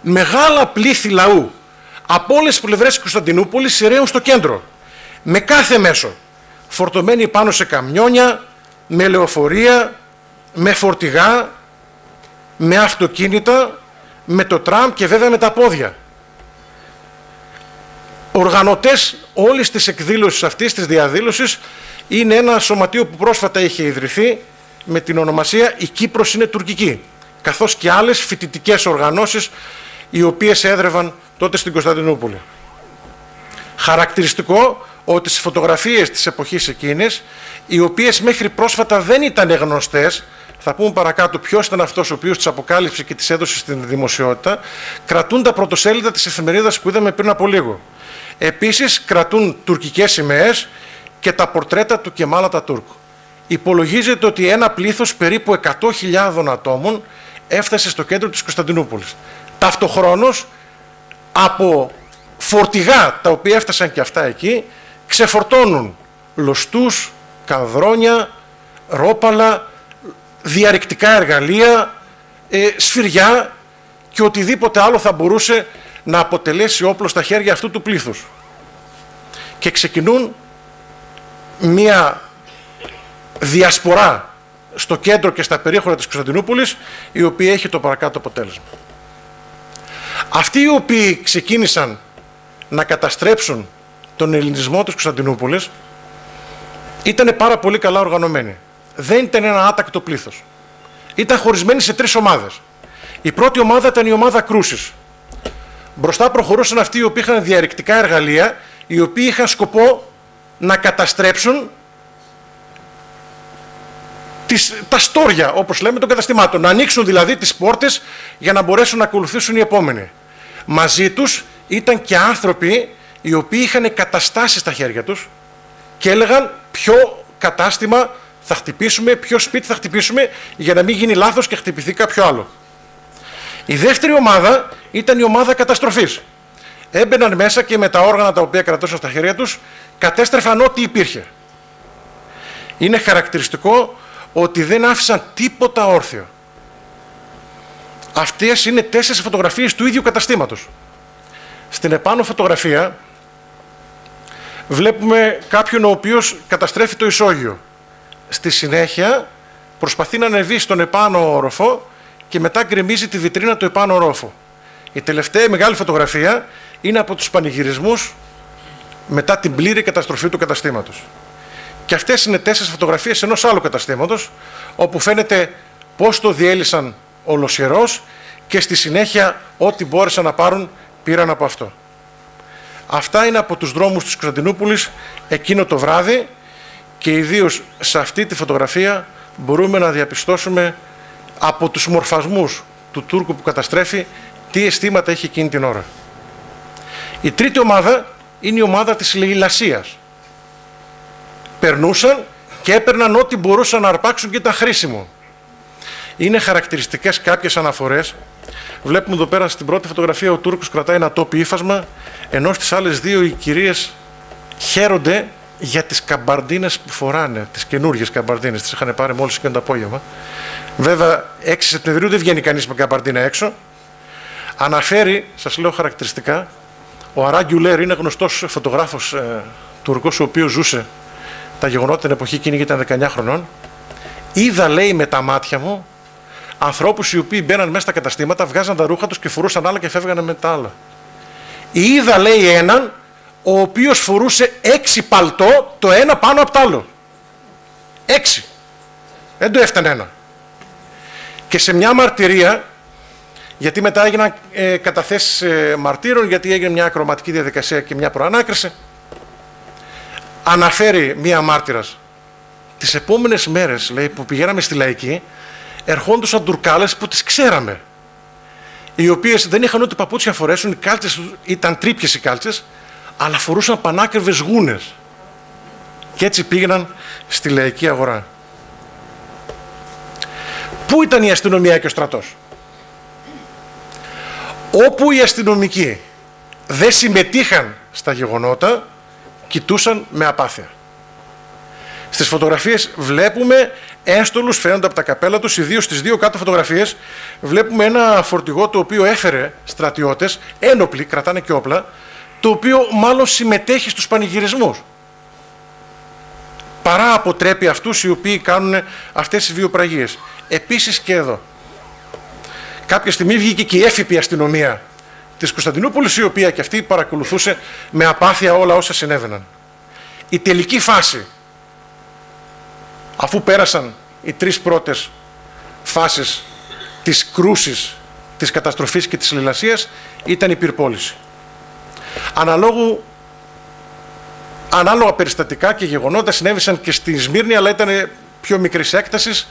μεγάλα πλήθη λαού από όλες τις πλευρές της Κωνσταντινούπολης σειραίουν στο κέντρο. Με κάθε μέσο. Φορτωμένοι πάνω σε καμιόνια, με λεωφορεία, με φορτηγά, με αυτοκίνητα, με το τραμ και βέβαια με τα πόδια οργανωτές όλης της εκδήλωσης αυτής της διαδήλωσης είναι ένα σωματείο που πρόσφατα είχε ιδρυθεί με την ονομασία «Η Κύπρος είναι τουρκική» καθώς και άλλες φοιτητικές οργανώσεις οι οποίες έδρευαν τότε στην Κωνσταντινούπολη. Χαρακτηριστικό ότι στις φωτογραφίες της εποχής εκείνης, οι οποίες μέχρι πρόσφατα δεν ήταν γνωστές, θα πούμε παρακάτω ποιος ήταν αυτός ο οποίος τις αποκάλυψε και τις έδωσε στην δημοσιότητα, κρατούν τα πρωτοσέλιδα της εφημερίδας που είδαμε πριν από λίγο. Επίσης, κρατούν τουρκικές σημαίες και τα πορτρέτα του Κεμάλα τα Τούρκου. Υπολογίζεται ότι ένα πλήθος περίπου 100.000 ατόμων έφτασε στο κέντρο της Κωνσταντινούπολης. Ταυτοχρόνως, από φορτηγά τα οποία έφτασαν και αυτά εκεί, ξεφορτώνουν λοστούς, κανδρόνια, ρόπαλα, διαρρηκτικά εργαλεία, ε, σφυριά και οτιδήποτε άλλο θα μπορούσε να αποτελέσει όπλο στα χέρια αυτού του πλήθους. Και ξεκινούν μία διασπορά στο κέντρο και στα περίχωρα της Κωνσταντινούπολης, η οποία έχει το παρακάτω αποτέλεσμα. Αυτοί οι οποίοι ξεκίνησαν να καταστρέψουν τον ελληνισμό της Κωνσταντινούπολης ήταν πάρα πολύ καλά οργανωμένοι. Δεν ήταν ένα άτακτο πλήθος. Ήταν χωρισμένοι σε τρεις ομάδες. Η πρώτη ομάδα ήταν η ομάδα κρούσης. Μπροστά προχωρούσαν αυτοί οι οποίοι είχαν διαρρηκτικά εργαλεία, οι οποίοι είχαν σκοπό να καταστρέψουν τις, τα στόρια, όπως λέμε, των καταστημάτων. Να ανοίξουν δηλαδή τις πόρτες για να μπορέσουν να ακολουθήσουν οι επόμενοι. Μαζί τους ήταν και άνθρωποι οι οποίοι είχαν καταστάσεις στα χέρια τους και έλεγαν ποιο κατάστημα θα χτυπήσουμε, ποιο σπίτι θα χτυπήσουμε για να μην γίνει λάθος και χτυπηθεί κάποιο άλλο. Η δεύτερη ομάδα ήταν η ομάδα καταστροφής. Έμπαιναν μέσα και με τα όργανα τα οποία κρατούσαν στα χέρια τους κατέστρεφαν ό,τι υπήρχε. Είναι χαρακτηριστικό ότι δεν άφησαν τίποτα όρθιο. Αυτές είναι τέσσερις φωτογραφίες του ίδιου καταστήματος. Στην επάνω φωτογραφία βλέπουμε κάποιον ο οποίος καταστρέφει το ισόγειο. Στη συνέχεια προσπαθεί να ανεβεί στον επάνω όροφο και μετά γκρεμίζει τη βιτρίνα του επάνω όροφο. Η τελευταία μεγάλη φωτογραφία είναι από τους πανηγυρισμούς μετά την πλήρη καταστροφή του καταστήματος. Και αυτές είναι τέσσερις φωτογραφίες ενός άλλου καταστήματος, όπου φαίνεται πώς το διέλυσαν ολοσχερός και στη συνέχεια ό,τι μπόρεσαν να πάρουν πήραν από αυτό. Αυτά είναι από τους δρόμους της Κωνσταντινούπολης εκείνο το βράδυ και ιδίως σε αυτή τη φωτογραφία μπορούμε να διαπιστώσουμε από τους μορφασμούς του Τούρκου που καταστρέφει τι αισθήματα έχει εκείνη την ώρα. Η τρίτη ομάδα είναι η ομάδα της λαιλασίας περνούσαν και έπαιρναν ό,τι μπορούσαν να αρπάξουν και ήταν χρήσιμο. Είναι χαρακτηριστικές κάποιες αναφορές. Βλέπουμε εδώ πέρα στην πρώτη φωτογραφία ο Τούρκος κρατάει ένα τόπι ύφασμα, ενώ στις άλλες δύο οι κυρίες χαίρονται για τις καμπαρντίνες που φοράνε, τις καινούργιες καμπαρντίνες, τις είχαν πάρει μόλις και το απόγευμα. Βέβαια, 6 Σεπτεμβρίου δεν βγαίνει κανείς με καμπαρντίνα έξω. Αναφέρει, σας λέω χαρακτηριστικά, ο Αράγκιουλέρ είναι γνωστός φωτογράφος ε, Τουρκός, ο οποίος ζούσε τα γεγονότα την εποχή εκείνη ήταν 19 χρονών, είδα λέει με τα μάτια μου ανθρώπους οι οποίοι μπαίναν μέσα στα καταστήματα, βγάζαν τα ρούχα τους και φορούσαν άλλα και φεύγανε με τα άλλα. Είδα λέει έναν ο οποίος φορούσε έξι παλτό το ένα πάνω από το άλλο. Έξι. Δεν το έφτανε ένα. Και σε μια μαρτυρία, γιατί μετά έγιναν ε, καταθέσεις ε, μαρτύρων, γιατί έγινε μια ακροματική διαδικασία και μια προανάκριση, αναφέρει μία μάρτυρας τις επόμενες μέρες λέει, που πηγαίναμε στη λαϊκή ερχόντουσαν τουρκάλες που τις ξέραμε οι οποίες δεν είχαν ούτε παπούτσια να φορέσουν οι κάλτσες ήταν τρίπιες οι κάλτσες αλλά φορούσαν πανάκριβες γούνες και έτσι πήγαιναν στη λαϊκή αγορά Πού ήταν η αστυνομία και ο στρατός; Όπου οι αστυνομικοί δεν συμμετείχαν στα γεγονότα κοιτούσαν με απάθεια. Στις φωτογραφίες βλέπουμε έστολους φαίνονται από τα καπέλα τους, ιδίως στις δύο κάτω φωτογραφίες βλέπουμε ένα φορτηγό το οποίο έφερε στρατιώτες, ένοπλοι, κρατάνε και όπλα, το οποίο μάλλον συμμετέχει στους πανηγυρισμούς. Παρά αποτρέπει αυτούς οι οποίοι κάνουν αυτές τις βιοπραγίες. Επίσης και εδώ. Κάποια στιγμή βγήκε και η έφυπη αστυνομία της Κωνσταντινούπολης η οποία και αυτή παρακολουθούσε με απάθεια όλα όσα συνέβαιναν. Η τελική φάση αφού πέρασαν οι τρεις πρώτες φάσεις της κρούσης, της καταστροφής και της λιλασίας ήταν η πυρπόληση. Αναλόγου Ανάλογα περιστατικά και γεγονότα συνέβησαν και στη Σμύρνη, αλλά ήταν πιο μικρής έκτασης.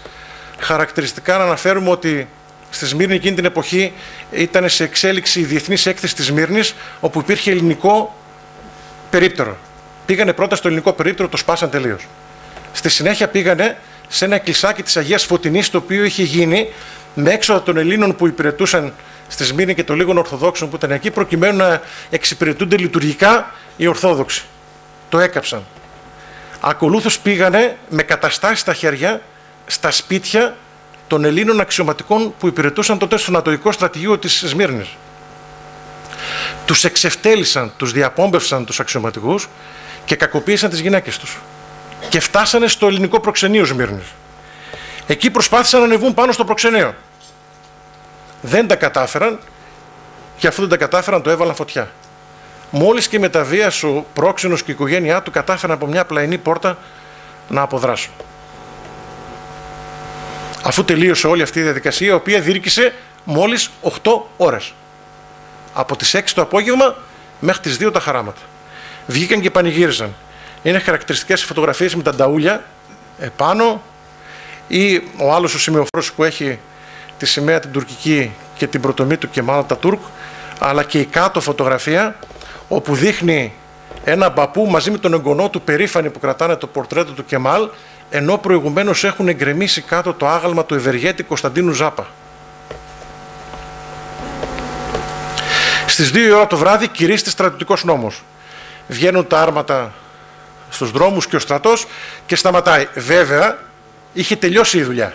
Χαρακτηριστικά να αναφέρουμε ότι στη Σμύρνη εκείνη την εποχή ήταν σε εξέλιξη η διεθνής έκθεση της Σμύρνης, όπου υπήρχε ελληνικό περίπτερο. Πήγανε πρώτα στο ελληνικό περίπτερο, το σπάσαν τελείως. Στη συνέχεια πήγανε σε ένα εκκλησάκι της Αγίας Φωτεινής, το οποίο είχε γίνει με έξοδα των Ελλήνων που υπηρετούσαν στη Σμύρνη και των λίγων Ορθοδόξων που ήταν εκεί, προκειμένου να εξυπηρετούνται λειτουργικά οι Ορθόδοξοι. Το έκαψαν. Ακολούθως πήγανε με καταστάσεις στα χέρια στα σπίτια των Ελλήνων αξιωματικών που υπηρετούσαν τότε στο Νατοϊκό Στρατηγείο της Σμύρνης. Τους εξευτέλισαν, τους διαπόμπευσαν τους αξιωματικούς και κακοποίησαν τις γυναίκες τους. Και φτάσανε στο ελληνικό προξενείο Σμύρνη. Εκεί προσπάθησαν να ανεβούν πάνω στο προξενείο. Δεν τα κατάφεραν και αφού δεν τα κατάφεραν το έβαλαν φωτιά. Μόλις και με τα βία ο πρόξενος και η οικογένειά του κατάφεραν από μια πλαϊνή πόρτα να αποδράσουν. Αφού τελείωσε όλη αυτή η διαδικασία, η οποία διήρκησε μόλις 8 ώρες. Από τις 6 το απόγευμα μέχρι τις 2 τα χαράματα. Βγήκαν και πανηγύριζαν. Είναι χαρακτηριστικές φωτογραφίες με τα νταούλια επάνω ή ο άλλος ο σημειοφόρος που έχει τη σημαία την τουρκική και την πρωτομή του και μάλλον τα Τούρκ, αλλά και η κάτω φωτογραφία όπου δείχνει ένα μπαπού μαζί με τον εγγονό του περήφανη που κρατάνε το πορτρέτο του Κεμάλ, ενώ προηγουμένως έχουν εγκρεμίσει κάτω το άγαλμα του Ευεργέτη Κωνσταντίνου Ζάπα. Στις 2 η ώρα το βράδυ κηρύσσεται στρατιωτικός νόμος. Βγαίνουν τα άρματα στους δρόμους και ο στρατός και σταματάει. Βέβαια, είχε τελειώσει η δουλειά.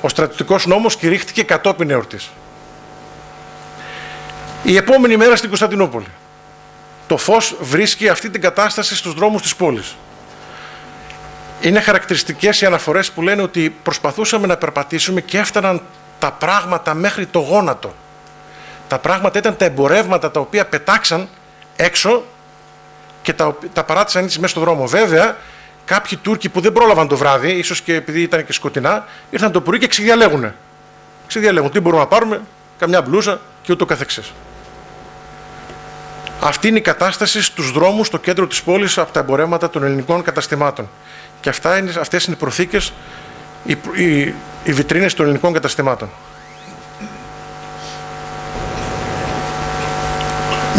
Ο στρατιωτικός νόμος κηρύχθηκε κατόπιν εορτής. Η επόμενη μέρα στην Κωνσταντινούπολη. Το φως βρίσκει αυτή την κατάσταση στους δρόμους της πόλης. Είναι χαρακτηριστικές οι αναφορές που λένε ότι προσπαθούσαμε να περπατήσουμε και έφταναν τα πράγματα μέχρι το γόνατο. Τα πράγματα ήταν τα εμπορεύματα τα οποία πετάξαν έξω και τα, τα παράτησαν έτσι μέσα στο δρόμο. Βέβαια, κάποιοι Τούρκοι που δεν πρόλαβαν το βράδυ, ίσως και επειδή ήταν και σκοτεινά, ήρθαν το πρωί και ξεδιαλέγουν. Ξεδιαλέγουν τι μπορούμε να πάρουμε, καμιά μπλούζα και ούτω καθεξής. Αυτή είναι η κατάσταση στους δρόμους στο κέντρο της πόλης από τα εμπορεύματα των ελληνικών καταστημάτων. Και αυτά είναι, αυτές είναι οι προθήκες, οι, οι, οι βιτρίνες των ελληνικών καταστημάτων.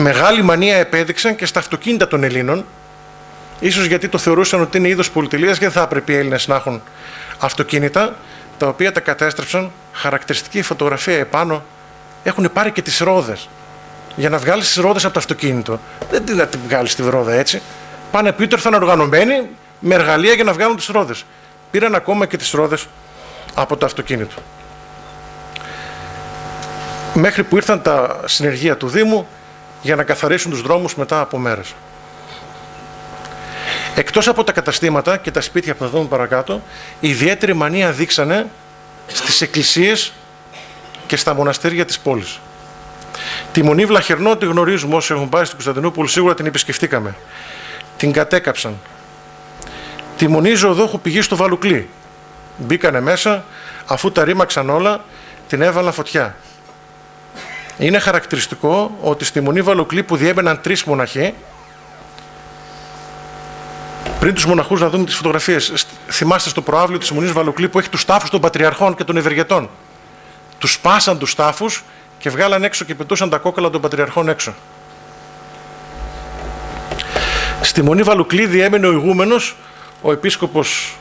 Μεγάλη μανία επέδειξαν και στα αυτοκίνητα των Ελλήνων, ίσως γιατί το θεωρούσαν ότι είναι είδος πολυτελείας και δεν θα έπρεπε οι Έλληνες να έχουν αυτοκίνητα, τα οποία τα κατέστρεψαν, χαρακτηριστική φωτογραφία επάνω, έχουν πάρει και τις ρόδες για να βγάλεις τις ρόδες από το αυτοκίνητο. Δεν τη να τη βγάλεις τη ρόδα έτσι. Πάνε πίσω, ήρθαν οργανωμένοι με εργαλεία για να βγάλουν τις ρόδες. Πήραν ακόμα και τις ρόδες από το αυτοκίνητο. Μέχρι που ήρθαν τα συνεργεία του Δήμου για να καθαρίσουν τους δρόμους μετά από μέρες. Εκτός από τα καταστήματα και τα σπίτια που θα δούμε παρακάτω, η ιδιαίτερη μανία δείξανε στις εκκλησίες και στα μοναστήρια της πόλης. Τη Μονή Βλαχερνό τη γνωρίζουμε όσοι έχουν πάει στην Κωνσταντινούπολη, σίγουρα την επισκεφτήκαμε. Την κατέκαψαν. Τη Μονή Ζωοδόχου πηγή στο Βαλουκλή. Μπήκανε μέσα, αφού τα ρήμαξαν όλα, την έβαλαν φωτιά. Είναι χαρακτηριστικό ότι στη Μονή Βαλουκλή που διέμπαιναν τρεις μοναχοί, πριν τους μοναχούς να δούμε τις φωτογραφίες, θυμάστε στο προάβλιο της Μονής Βαλουκλή που έχει τους τάφους των Πατριαρχών και των Ευεργετών. Τους σπάσαν τους τάφους και βγάλαν έξω και πετούσαν τα κόκκαλα των πατριαρχών έξω. Στη Μονή Βαλουκλίδη έμενε ο ηγούμενος, ο επίσκοπος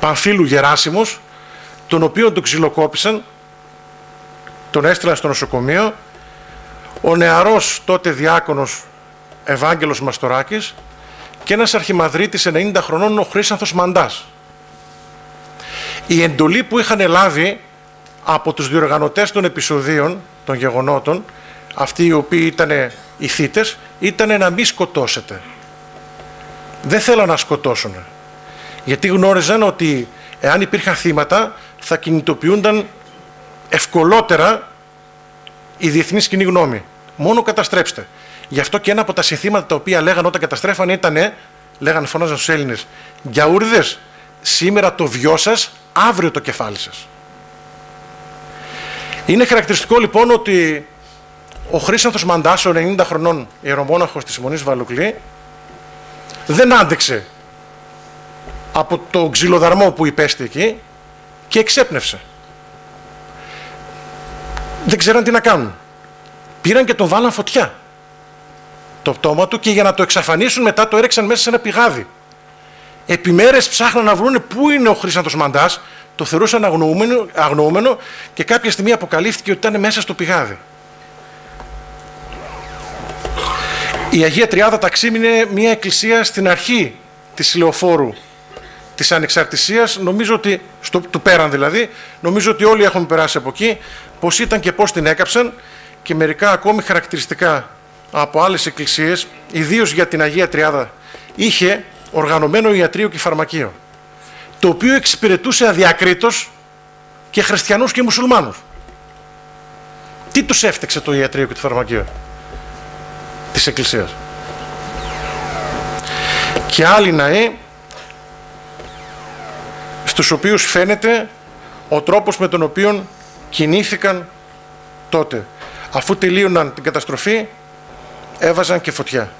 Πανφίλου Γεράσιμος, τον οποίο τον ξυλοκόπησαν, τον έστειλαν στο νοσοκομείο, ο νεαρός τότε διάκονος Ευάγγελος Μαστοράκης και ένας αρχιμαδρίτης 90 χρονών ο Χρήσανθος Μαντάς. Η εντολή που είχαν λάβει από τους διοργανωτές των επεισοδίων, των γεγονότων, αυτοί οι οποίοι ήταν οι θύτες, ήταν να μην σκοτώσετε. Δεν θέλαν να σκοτώσουν. Γιατί γνώριζαν ότι εάν υπήρχαν θύματα θα κινητοποιούνταν ευκολότερα η διεθνή κοινή γνώμη. Μόνο καταστρέψτε. Γι' αυτό και ένα από τα συνθήματα τα οποία λέγανε όταν καταστρέφανε ήταν, λέγανε φωνάζαν στους Έλληνες, γιαούρδες, σήμερα το βιό σας, αύριο το κεφάλι σας. Είναι χαρακτηριστικό λοιπόν ότι ο Χρήσανθος Μαντάς, ο 90 χρονών ιερομόναχος της Μονής Βαλουκλή, δεν άντεξε από το ξυλοδαρμό που υπέστη εκεί και εξέπνευσε. Δεν ξέραν τι να κάνουν. Πήραν και τον βάλαν φωτιά το πτώμα του και για να το εξαφανίσουν μετά το έριξαν μέσα σε ένα πηγάδι. Επιμέρες ψάχναν να βρουν πού είναι ο Χρήσαντος Μαντάς, το θεωρούσαν αγνοούμενο, αγνοούμενο και κάποια στιγμή αποκαλύφθηκε ότι ήταν μέσα στο πηγάδι. Η Αγία Τριάδα Ταξίμ είναι μια εκκλησία στην αρχή της λεωφόρου της ανεξαρτησίας, νομίζω ότι, στο, του πέραν δηλαδή, νομίζω ότι όλοι έχουμε περάσει από εκεί, πώς ήταν και πώς την έκαψαν και μερικά ακόμη χαρακτηριστικά από άλλες εκκλησίες, ιδίως για την Αγία Τριάδα, είχε οργανωμένο ιατρείο και φαρμακείο, το οποίο εξυπηρετούσε αδιακρίτως και χριστιανούς και μουσουλμάνους. Τι τους έφτεξε το ιατρείο και το φαρμακείο της Εκκλησίας; Και άλλοι ναοί στους οποίους φαίνεται ο τρόπος με τον οποίο κινήθηκαν τότε. Αφού τελείωναν την καταστροφή, έβαζαν και φωτιά.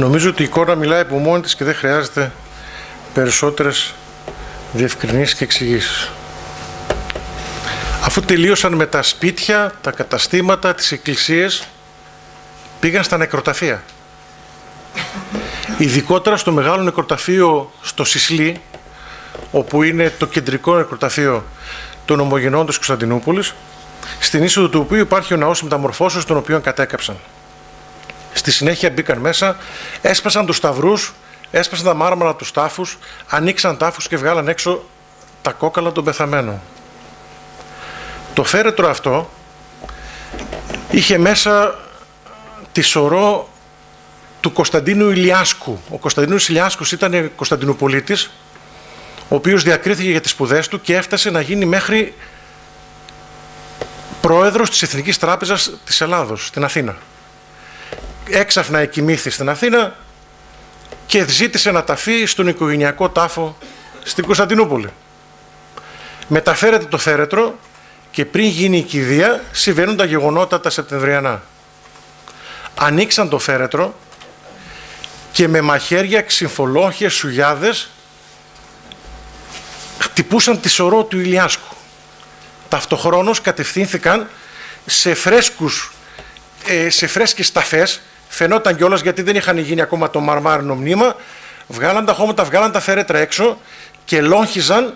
Νομίζω ότι η εικόνα μιλάει από μόνη της και δεν χρειάζεται περισσότερες διευκρινήσεις και εξηγήσεις. Αφού τελείωσαν με τα σπίτια, τα καταστήματα, τις εκκλησίες, πήγαν στα νεκροταφεία. Ειδικότερα στο μεγάλο νεκροταφείο στο Σισλή, όπου είναι το κεντρικό νεκροταφείο των ομογενών της Κωνσταντινούπολης, στην είσοδο του οποίου υπάρχει ο ναός μεταμορφώσεως, τον οποίο κατέκαψαν. Στη συνέχεια μπήκαν μέσα, έσπασαν τους σταυρούς, έσπασαν τα μάρμαρα τους τάφους, ανοίξαν τάφους και βγάλαν έξω τα κόκαλα των πεθαμένων. Το φέρετρο αυτό είχε μέσα τη σωρό του Κωνσταντίνου Ηλιάσκου. Ο Κωνσταντίνος Ηλιάσκος ήταν Κωνσταντινουπολίτης, ο οποίος διακρίθηκε για τις σπουδές του και έφτασε να γίνει μέχρι πρόεδρος της Εθνικής Τράπεζας της Ελλάδος, στην Αθήνα. Έξαφνα εκοιμήθη στην Αθήνα και ζήτησε να ταφεί στον οικογενειακό τάφο στην Κωνσταντινούπολη. Μεταφέρεται το φέρετρο και πριν γίνει η κηδεία συμβαίνουν τα γεγονότα τα Σεπτεμβριανά. Ανοίξαν το φέρετρο και με μαχαίρια, ξυμφολόχες, σουγιάδες χτυπούσαν τη σωρό του Ηλιάσκου. Ταυτοχρόνως κατευθύνθηκαν σε φρέσκους, ε, σε φρέσκες ταφές, φαινόταν κιόλας γιατί δεν είχαν γίνει ακόμα το μαρμάρινο μνήμα, βγάλαν τα χώματα, βγάλαν τα φέρετρα έξω και λόγχιζαν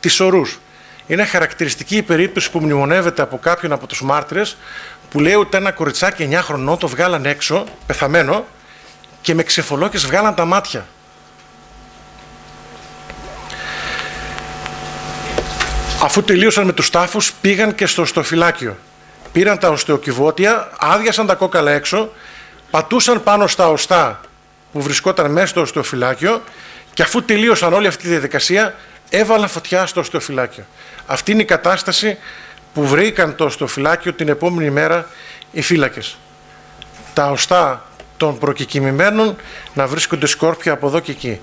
τις ορούς. Είναι χαρακτηριστική η περίπτωση που μνημονεύεται από κάποιον από τους μάρτυρες που λέει ότι ένα κοριτσάκι 9 χρονών το βγάλαν έξω, πεθαμένο, και με ξεφολόκες βγάλαν τα μάτια. Αφού τελείωσαν με τους τάφους, πήγαν και στο οστοφυλάκιο. Πήραν τα οστεοκιβώτια, άδειασαν τα κόκαλα έξω, πατούσαν πάνω στα οστά που βρισκόταν μέσα στο οστεοφυλάκιο και αφού τελείωσαν όλη αυτή τη διαδικασία, έβαλαν φωτιά στο οστεοφυλάκιο. Αυτή είναι η κατάσταση που βρήκαν το οστεοφυλάκιο την επόμενη μέρα οι φύλακες. Τα οστά των προκικημημένων να βρίσκονται σκόρπια από εδώ και εκεί.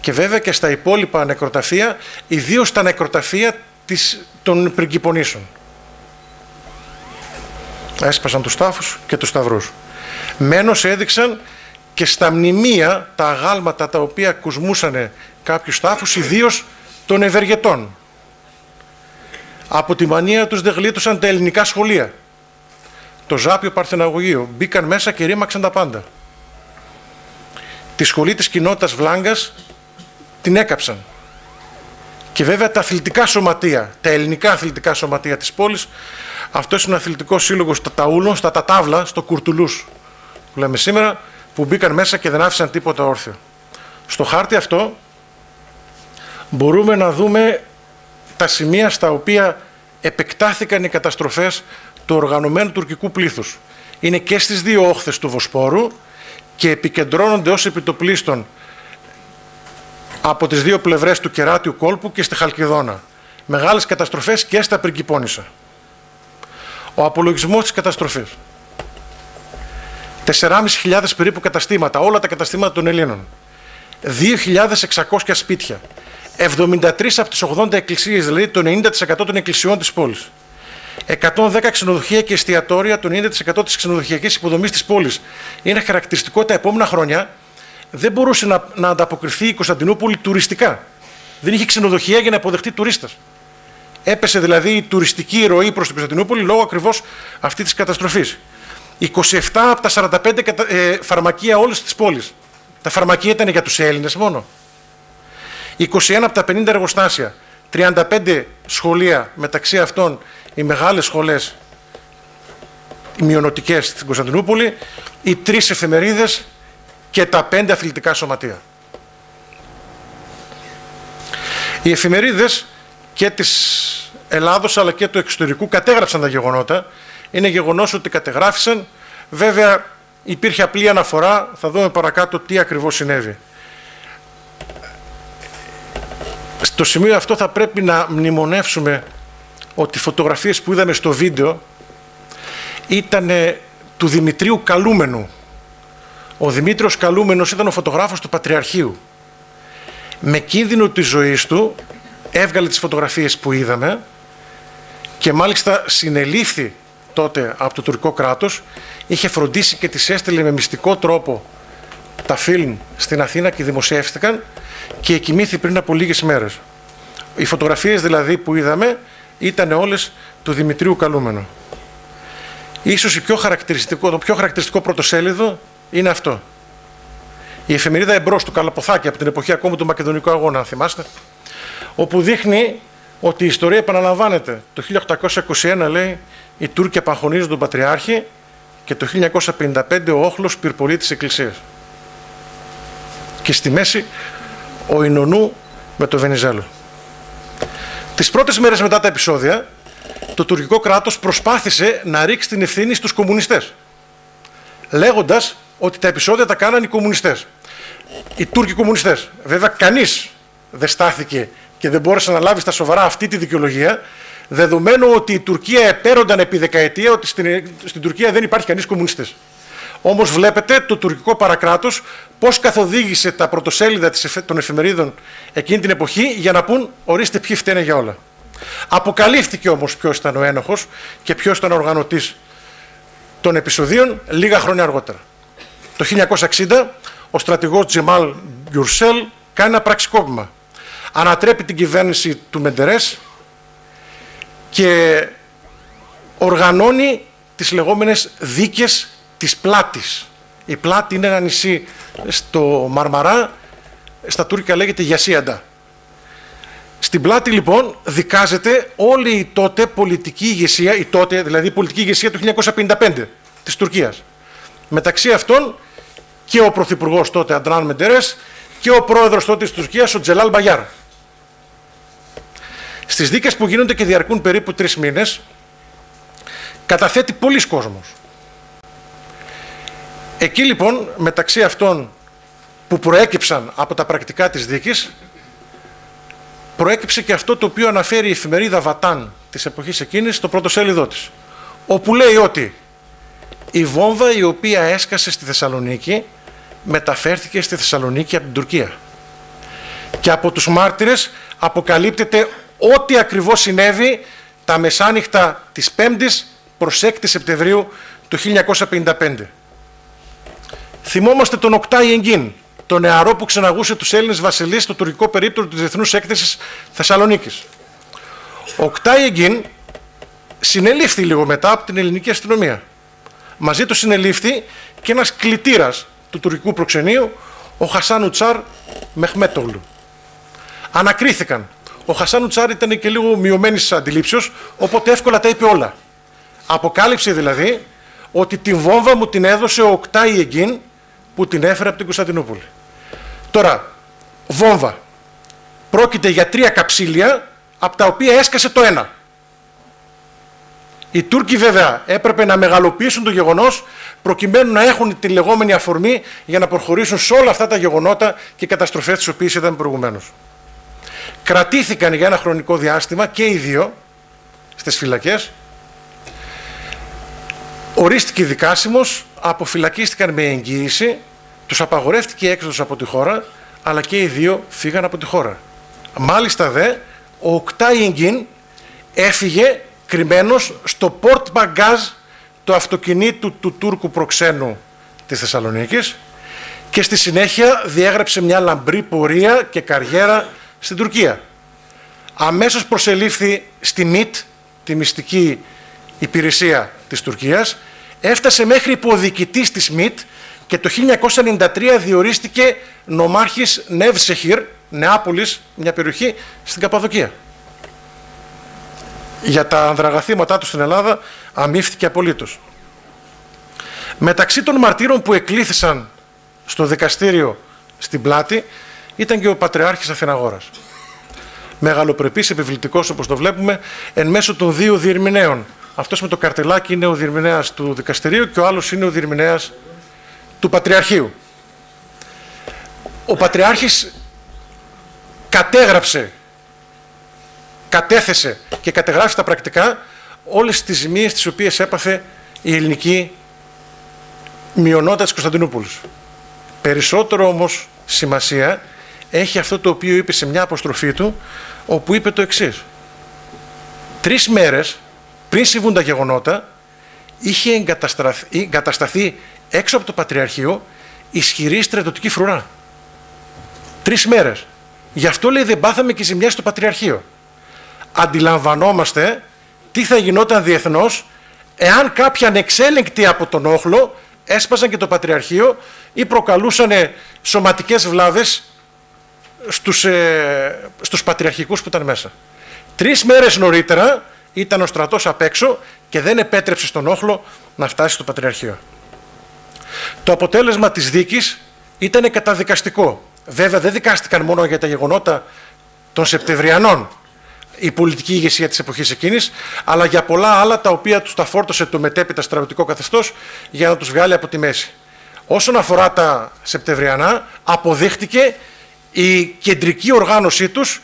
Και βέβαια και στα υπόλοιπα νεκροταφεία, ιδίως τα νεκροταφεία της, των πριγκυπονήσεων. Έσπασαν τους τάφους και τους σταυρούς. Μένως έδειξαν και στα μνημεία τα αγάλματα τα οποία κουσμούσαν κάποιους τάφους, ιδίως των ευεργετών. Από τη μανία τους δεν γλίτωσαν τα ελληνικά σχολεία. Το Ζάπιο Παρθεναγωγείο. Μπήκαν μέσα και ρήμαξαν τα πάντα. Τη σχολή της κοινότητας Βλάγκας την έκαψαν. Και βέβαια τα αθλητικά σωματεία, τα ελληνικά αθλητικά σωματεία της πόλης, αυτός είναι ο αθλητικός σύλλογος στα Ταούλων, στα Τατάβλα, στο Κουρτουλούς, που λέμε σήμερα, που μπήκαν μέσα και δεν άφησαν τίποτα όρθιο. Στο χάρτη αυτό μπορούμε να δούμε τα σημεία στα οποία επεκτάθηκαν οι καταστροφές του οργανωμένου τουρκικού πλήθους. Είναι και στις δύο όχθες του Βοσπόρου και επικεντρώνονται ως επιτοπλίστων από τις δύο πλευρές του κεράτιου κόλπου και στη Χαλκιδόνα. Μεγάλες καταστροφές και στα Πριγκυπώνησα. Ο απολογισμός της καταστροφής. 4.500 περίπου καταστήματα, όλα τα καταστήματα των Ελλήνων. 2.600 σπίτια. 73 από τις 80 εκκλησίες, δηλαδή το 90% των εκκλησιών της πόλης. 110 ξενοδοχεία και εστιατόρια, το 90% της ξενοδοχειακής υποδομής της πόλης. Είναι χαρακτηριστικό τα επόμενα χρόνια δεν μπορούσε να, να ανταποκριθεί η Κωνσταντινούπολη τουριστικά. Δεν είχε ξενοδοχεία για να αποδεχτεί τουρίστες. Έπεσε δηλαδή η τουριστική ροή προς την Κωνσταντινούπολη λόγω ακριβώς αυτή της καταστροφής. 27 από τα 45 ε, φαρμακεία όλης της πόλης. Τα φαρμακεία ήταν για τους Έλληνες μόνο. 21 από τα 50 εργοστάσια. 35 σχολεία, μεταξύ αυτών οι μεγάλες σχολές, οι μειονοτικές στην Κωνσταντινούπολη, οι τρεις εφημερίδες και τα πέντε αθλητικά σωματεία. Οι εφημερίδες και της Ελλάδος αλλά και του εξωτερικού κατέγραψαν τα γεγονότα. Είναι γεγονός ότι κατεγράφησαν. Βέβαια υπήρχε απλή αναφορά. Θα δούμε παρακάτω τι ακριβώς συνέβη. Στο σημείο αυτό θα πρέπει να μνημονεύσουμε ότι οι φωτογραφίες που είδαμε στο βίντεο ήταν του Δημητρίου Καλούμενου ο Δημήτριος Καλούμενος ήταν ο φωτογράφος του Πατριαρχείου. Με κίνδυνο της ζωής του έβγαλε τις φωτογραφίες που είδαμε και μάλιστα συνελήφθη τότε από το τουρκικό κράτος, είχε φροντίσει και τις έστελε με μυστικό τρόπο τα φιλμ στην Αθήνα και δημοσιεύτηκαν και εκοιμήθη πριν από λίγες μέρες. Οι φωτογραφίες δηλαδή που είδαμε ήταν όλες του Δημητρίου Καλούμενου. Ίσως πιο χαρακτηριστικό, το πιο χαρακτηριστικό πρωτοσέλιδο είναι αυτό. Η εφημερίδα εμπρός του Καλαποθάκη από την εποχή ακόμα του Μακεδονικού Αγώνα, αν θυμάστε, όπου δείχνει ότι η ιστορία επαναλαμβάνεται. Το 1821 λέει οι Τούρκοι απαγχωνίζουν τον Πατριάρχη και το 1955 ο όχλος πυρπολεί της Εκκλησίας. Και στη μέση ο Ινωνού με το Βενιζέλο. Τις πρώτες μέρες μετά τα επεισόδια, το τουρκικό κράτος προσπάθησε να ρίξει την ευθύνη στους κομμουνιστές, λέγοντας ότι τα επεισόδια τα κάνανε οι κομμουνιστές. Οι Τούρκοι κομμουνιστές. Βέβαια κανείς δεν στάθηκε και δεν μπόρεσε να λάβει στα σοβαρά αυτή τη δικαιολογία, δεδομένου ότι η Τουρκία επέρονταν επί δεκαετία ότι στην, στην Τουρκία δεν υπάρχει κανείς κομμουνιστής. Όμως βλέπετε το τουρκικό παρακράτος πώς καθοδήγησε τα πρωτοσέλιδα των εφημερίδων εκείνη την εποχή για να πούν ορίστε ποιοι φταίνε για όλα. Αποκαλύφθηκε όμως ποιος ήταν ο ένοχος και ποιος ήταν ο οργανωτής των επεισοδίων λίγα χρόνια αργότερα. Το 1960 ο στρατηγός Τζεμάλ Γκιουρσέλ κάνει ένα πραξικόπημα. Ανατρέπει την κυβέρνηση του Μεντερές και οργανώνει τις λεγόμενες δίκες της Πλάτης. Η Πλάτη είναι ένα νησί στο Μαρμαρά, στα Τούρκια λέγεται Γιασίαντα. Στην Πλάτη λοιπόν δικάζεται όλη η τότε πολιτική ηγεσία, η τότε δηλαδή η πολιτική ηγεσία του 1955 της Τουρκίας. Μεταξύ αυτών και ο Πρωθυπουργός τότε Αντράν Μεντερές και ο πρόεδρος τότε της Τουρκίας ο Τζελάλ Μπαγιάρ. Στις δίκες που γίνονται και διαρκούν περίπου τρεις μήνες καταθέτει πολλοί κόσμος. Εκεί λοιπόν μεταξύ αυτών που προέκυψαν από τα πρακτικά της δίκης προέκυψε και αυτό το οποίο αναφέρει η εφημερίδα Βατάν της εποχής εκείνης στο πρώτο σέλιδό της όπου λέει ότι η βόμβα η οποία έσκασε στη Θεσσαλονίκη μεταφέρθηκε στη Θεσσαλονίκη από την Τουρκία και από τους μάρτυρες αποκαλύπτεται ό,τι ακριβώς συνέβη τα μεσάνυχτα της 5ης προς 6 Σεπτεμβρίου του 1955. Θυμόμαστε τον Οκτάι Εγκίν, τον νεαρό που ξεναγούσε τους Έλληνες βασιλείς στο τουρκικό περίπτωρο της Διεθνούς Έκθεσης Θεσσαλονίκης. Ο Οκτάι Εγκίν συνελήφθη λίγο μετά από την ελληνική αστυνομία. Μαζί του συνελήφθη και ένας κλητήρας του τουρκικού προξενείου, ο Χασάν Ουτσάρ Μεχμέτογλου. Ανακρίθηκαν. Ο Χασάν Ουτσάρ ήταν και λίγο μειωμένης αντιλήψεως, οπότε εύκολα τα είπε όλα. Αποκάλυψε δηλαδή ότι τη βόμβα μου την έδωσε ο Οκτάι Εγκίν που την έφερε από την Κωνσταντινούπολη. Τώρα, βόμβα. Πρόκειται για τρία καψίλια, από τα οποία έσκασε το ένα. Οι Τούρκοι βέβαια έπρεπε να μεγαλοποιήσουν το γεγονός προκειμένου να έχουν τη λεγόμενη αφορμή για να προχωρήσουν σε όλα αυτά τα γεγονότα και καταστροφές τις οποίες ήταν προηγουμένως. Κρατήθηκαν για ένα χρονικό διάστημα και οι δύο στις φυλακές ορίστηκε δικάσιμος, αποφυλακίστηκαν με εγγύηση, τους απαγορεύτηκε η έξοδος από τη χώρα, αλλά και οι δύο φύγαν από τη χώρα. Μάλιστα δε, ο Οκτάι Εγκίν έφυγε κρυμμένος στο πόρτ μπαγκάζ του αυτοκινήτου του Τούρκου προξένου της Θεσσαλονίκης και στη συνέχεια διέγραψε μια λαμπρή πορεία και καριέρα στην Τουρκία. Αμέσως προσελήφθη στη ΜΙΤ, τη μυστική υπηρεσία της Τουρκίας, έφτασε μέχρι υποδιοικητής της ΜΙΤ και το 1993 διορίστηκε νομάρχης Νεύσεχυρ, Νεάπολης, μια περιοχή στην Καπαδοκία. Για τα ανδραγαθήματά του στην Ελλάδα αμύφθηκε απολύτως. Μεταξύ των μαρτύρων που εκλήθησαν στο δικαστήριο στην Πλάτη ήταν και ο Πατριάρχης Αθηναγόρας. Μεγαλοπρεπής, επιβλητικός όπως το βλέπουμε, εν μέσω των δύο διερμηνέων αυτός με το καρτελάκι είναι ο διερμηνέας του δικαστηρίου και ο άλλος είναι ο διερμηνέας του Πατριαρχείου. Ο Πατριάρχης κατέγραψε, κατέθεσε και κατεγράφει τα πρακτικά όλες τις ζημίες τις οποίες έπαθε η ελληνική μειονότητα της Κωνσταντινούπολης. Περισσότερο όμως σημασία έχει αυτό το οποίο είπε σε μια αποστροφή του, όπου είπε το εξής. Τρεις μέρες πριν συμβούν τα γεγονότα, είχε εγκατασταθεί έξω από το Πατριαρχείο ισχυρή στρατιωτική φρουρά. Τρεις μέρες. Γι' αυτό λέει δεν πάθαμε και ζημιά στο Πατριαρχείο. Αντιλαμβανόμαστε τι θα γινόταν διεθνώς εάν κάποιοι ανεξέλεγκτοι από τον όχλο έσπαζαν και το Πατριαρχείο ή προκαλούσαν σωματικές βλάβες στους, ε, στους πατριαρχικούς που ήταν μέσα. Τρεις μέρες νωρίτερα ήταν ο στρατός απ' έξω και δεν επέτρεψε στον όχλο να φτάσει στο Πατριαρχείο. Το αποτέλεσμα της δίκης ήταν καταδικαστικό. Βέβαια δεν δικάστηκαν μόνο για τα γεγονότα των Σεπτεμβριανών η πολιτική ηγεσία της εποχής εκείνης, αλλά για πολλά άλλα τα οποία τους τα φόρτωσε το μετέπειτα στρατιωτικό καθεστώς για να τους βγάλει από τη μέση. Όσον αφορά τα Σεπτεμβριανά, αποδείχτηκε η κεντρική οργάνωσή τους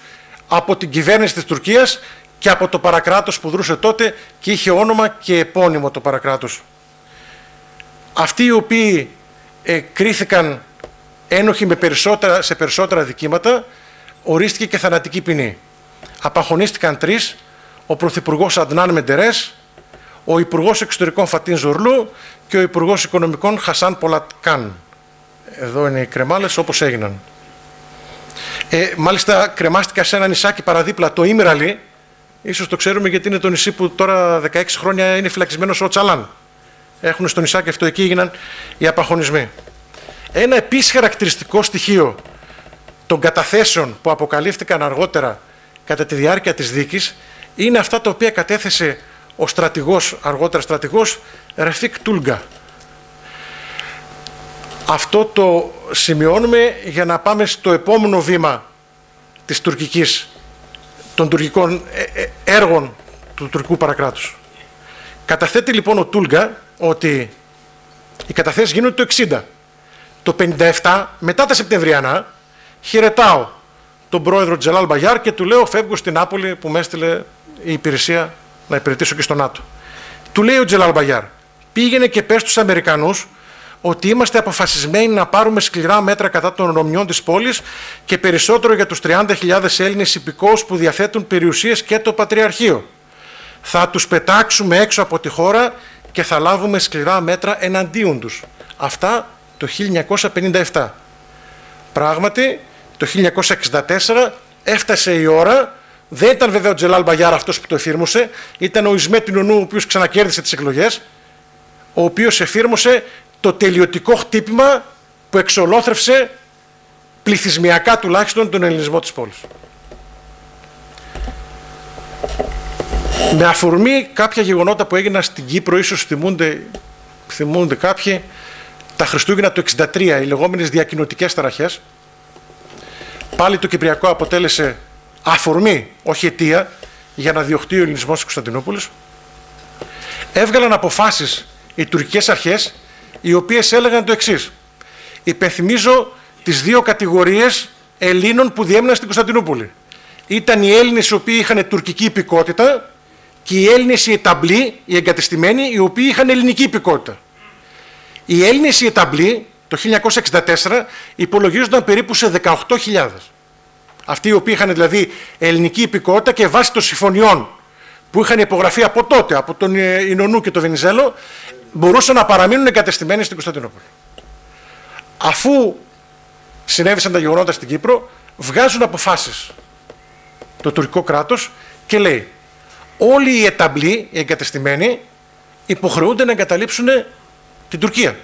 από την κυβέρνηση της Τουρκίας και από το παρακράτος που δρούσε τότε και είχε όνομα και επώνυμο το παρακράτος. Αυτοί οι οποίοι ε, κρίθηκαν ένοχοι με περισσότερα, σε περισσότερα δικήματα, ορίστηκε και θανατική ποινή. Απαχωνίστηκαν τρεις, ο Πρωθυπουργός Αντνάν Μεντερές, ο Υπουργός Εξωτερικών Φατίν Ζουρλού και ο Υπουργός Οικονομικών Χασάν Πολατκάν. Εδώ είναι οι κρεμάλες όπως έγιναν. Ε, μάλιστα κρεμάστηκα σε ένα νησάκι παραδίπλα, το Ήμραλι, ίσως το ξέρουμε γιατί είναι το νησί που τώρα 16 χρόνια είναι φυλακισμένος ο Τσαλάν. Έχουν στο νησάκι αυτό, εκεί έγιναν οι απαχωνισμοί. Ένα επίσης χαρακτηριστικό στοιχείο των καταθέσεων που αποκαλύφθηκαν αργότερα κατά τη διάρκεια της δίκης είναι αυτά τα οποία κατέθεσε ο στρατηγός, αργότερα στρατηγός Ρεφίκ Τούλγκα. Αυτό το σημειώνουμε για να πάμε στο επόμενο βήμα της τουρκικής, των τουρκικών ε, ε, έργων του τουρκικού παρακράτους. Καταθέτει λοιπόν ο Τούλγκα ότι οι καταθέσεις γίνονται το 60. Το 57, μετά τα Σεπτεμβριανά, χαιρετάω τον πρόεδρο Τζελάλ Μπαγιάρ και του λέω φεύγω στην Νάπολη που με έστειλε η υπηρεσία να υπηρετήσω και στο ΝΑΤΟ. Του λέει ο Τζελάλ Μπαγιάρ, πήγαινε και πες στους Αμερικανούς ότι είμαστε αποφασισμένοι να πάρουμε σκληρά μέτρα κατά των νομιών της πόλης και περισσότερο για τους 30.000 Έλληνες υπηκόους που διαθέτουν περιουσίες και το Πατριαρχείο. Θα τους πετάξουμε έξω από τη χώρα και θα λάβουμε σκληρά μέτρα εναντίον τους. Αυτά το 1957. Πράγματι, το 1964 έφτασε η ώρα, δεν ήταν βέβαια ο Τζελάλ Μπαγιάρα αυτός που το εφήρμοσε, ήταν ο Ισμέτ Νου, ο οποίος ξανακέρδισε τις εκλογές, ο οποίος εφήρμοσε το τελειωτικό χτύπημα που εξολόθρευσε πληθυσμιακά τουλάχιστον τον ελληνισμό της πόλης. Με αφορμή κάποια γεγονότα που έγιναν στην Κύπρο, ίσως θυμούνται, θυμούνται κάποιοι, τα Χριστούγεννα του 1963, οι λεγόμενες διακοινωτικές ταραχές, πάλι το Κυπριακό αποτέλεσε αφορμή, όχι αιτία, για να διωχτεί ο ελληνισμός της Κωνσταντινούπολης. Έβγαλαν αποφάσεις οι τουρκικές αρχές, οι οποίες έλεγαν το εξής. Υπενθυμίζω τις δύο κατηγορίες Ελλήνων που διέμεναν στην Κωνσταντινούπολη. Ήταν οι Έλληνες οι οποίοι είχαν τουρκική υπηκότητα και οι Έλληνες οι εταμπλοί, οι εγκατεστημένοι, οι οποίοι είχαν ελληνική υπηκότητα. Οι Έλληνες οι εταμπλοί το 1964 υπολογίζονταν περίπου σε 18.000. Αυτοί οι οποίοι είχαν δηλαδή ελληνική υπηκότητα και βάσει των συμφωνιών που είχαν υπογραφεί από τότε, από τον Ινωνού και τον Βενιζέλο, μπορούσαν να παραμείνουν εγκατεστημένοι στην Κωνσταντινούπολη. Αφού συνέβησαν τα γεγονότα στην Κύπρο, βγάζουν αποφάσεις το τουρκικό κράτος και λέει όλοι οι εταμπλοί, οι εγκατεστημένοι, υποχρεούνται να εγκαταλείψουν την Τουρκία.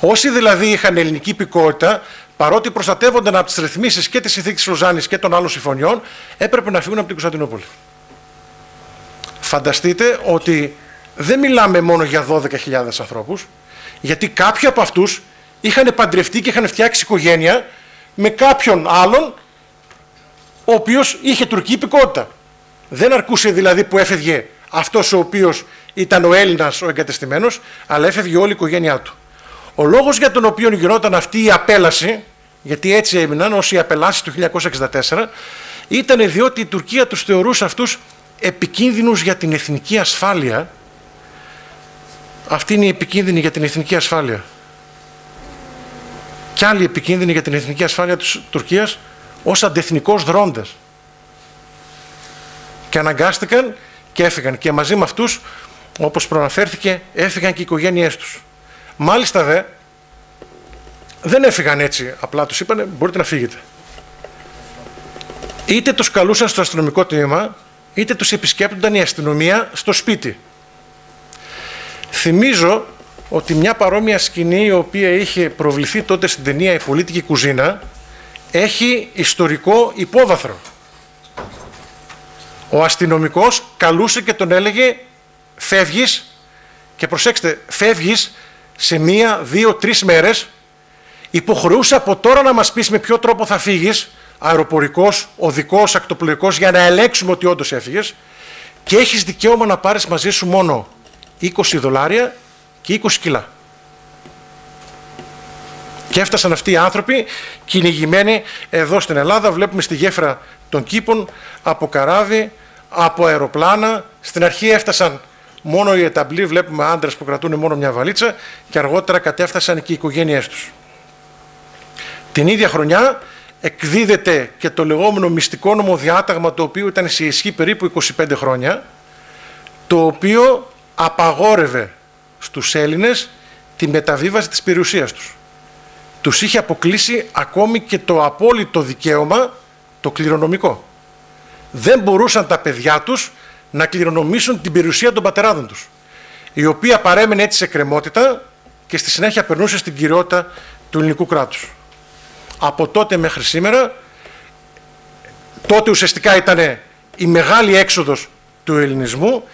Όσοι δηλαδή είχαν ελληνική υπηκότητα, παρότι προστατεύονταν από τις ρυθμίσεις και της συνθήκη Λοζάνη και των άλλων συμφωνιών, έπρεπε να φύγουν από την Κωνσταντινούπολη. Φανταστείτε ότι δεν μιλάμε μόνο για 12.000 ανθρώπους, γιατί κάποιοι από αυτούς είχαν παντρευτεί και είχαν φτιάξει οικογένεια με κάποιον άλλον ο οποίος είχε τουρκική υπηκότητα. Δεν αρκούσε δηλαδή που έφευγε αυτός ο οποίος ήταν ο Έλληνας ο εγκατεστημένος, αλλά έφευγε όλη η οικογένειά του. Ο λόγος για τον οποίο γινόταν αυτή η απέλαση, γιατί έτσι έμειναν όσοι οι απελάσεις του 1964, ήταν διότι η Τουρκία τους θεωρούσε αυτούς επικίνδυνους για την εθνική ασφάλεια. Αυτή είναι η επικίνδυνη για την εθνική ασφάλεια. Κι άλλοι επικίνδυνοι για την εθνική ασφάλεια της Τουρκίας ως αντεθνικός δρόντες. Και αναγκάστηκαν και έφυγαν. Και μαζί με αυτούς, όπως προαναφέρθηκε, έφυγαν και οι οικογένειές τους. Μάλιστα δε, δεν έφυγαν έτσι. Απλά τους είπανε μπορείτε να φύγετε. Είτε τους καλούσαν στο αστυνομικό τμήμα, είτε τους επισκέπτονταν η αστυνομία στο σπίτι. Θυμίζω ότι μια παρόμοια σκηνή η οποία είχε προβληθεί τότε στην ταινία «Η πολίτικη κουζίνα» έχει ιστορικό υπόβαθρο. Ο αστυνομικός καλούσε και τον έλεγε «Φεύγεις» και προσέξτε, φεύγεις σε μία, δύο, τρεις μέρες υποχρεούσε από τώρα να μας πεις με ποιο τρόπο θα φύγεις αεροπορικός, οδικός, ακτοπλοϊκός για να ελέγξουμε ότι όντως έφυγες και έχεις δικαίωμα να πάρεις μαζί σου μόνο 20 δολάρια και 20 κιλά. Και έφτασαν αυτοί οι άνθρωποι κυνηγημένοι εδώ στην Ελλάδα. Βλέπουμε στη γέφυρα των κήπων από καράβι, από αεροπλάνα. Στην αρχή έφτασαν μόνο οι εταμπλοί, βλέπουμε άντρες που κρατούν μόνο μια βαλίτσα και αργότερα κατέφτασαν και οι οικογένειές τους. Την ίδια χρονιά εκδίδεται και το λεγόμενο μυστικό νομοδιάταγμα το οποίο ήταν σε ισχύ περίπου 25 χρόνια το οποίο απαγόρευε στους Έλληνες τη μεταβίβαση της περιουσίας τους. Τους είχε αποκλείσει ακόμη και το απόλυτο δικαίωμα, το κληρονομικό. Δεν μπορούσαν τα παιδιά τους να κληρονομήσουν την περιουσία των πατεράδων τους, η οποία παρέμενε έτσι σε κρεμότητα και στη συνέχεια περνούσε στην κυριότητα του ελληνικού κράτους. Από τότε μέχρι σήμερα, τότε ουσιαστικά ήταν η μεγάλη έξοδος του ελληνισμού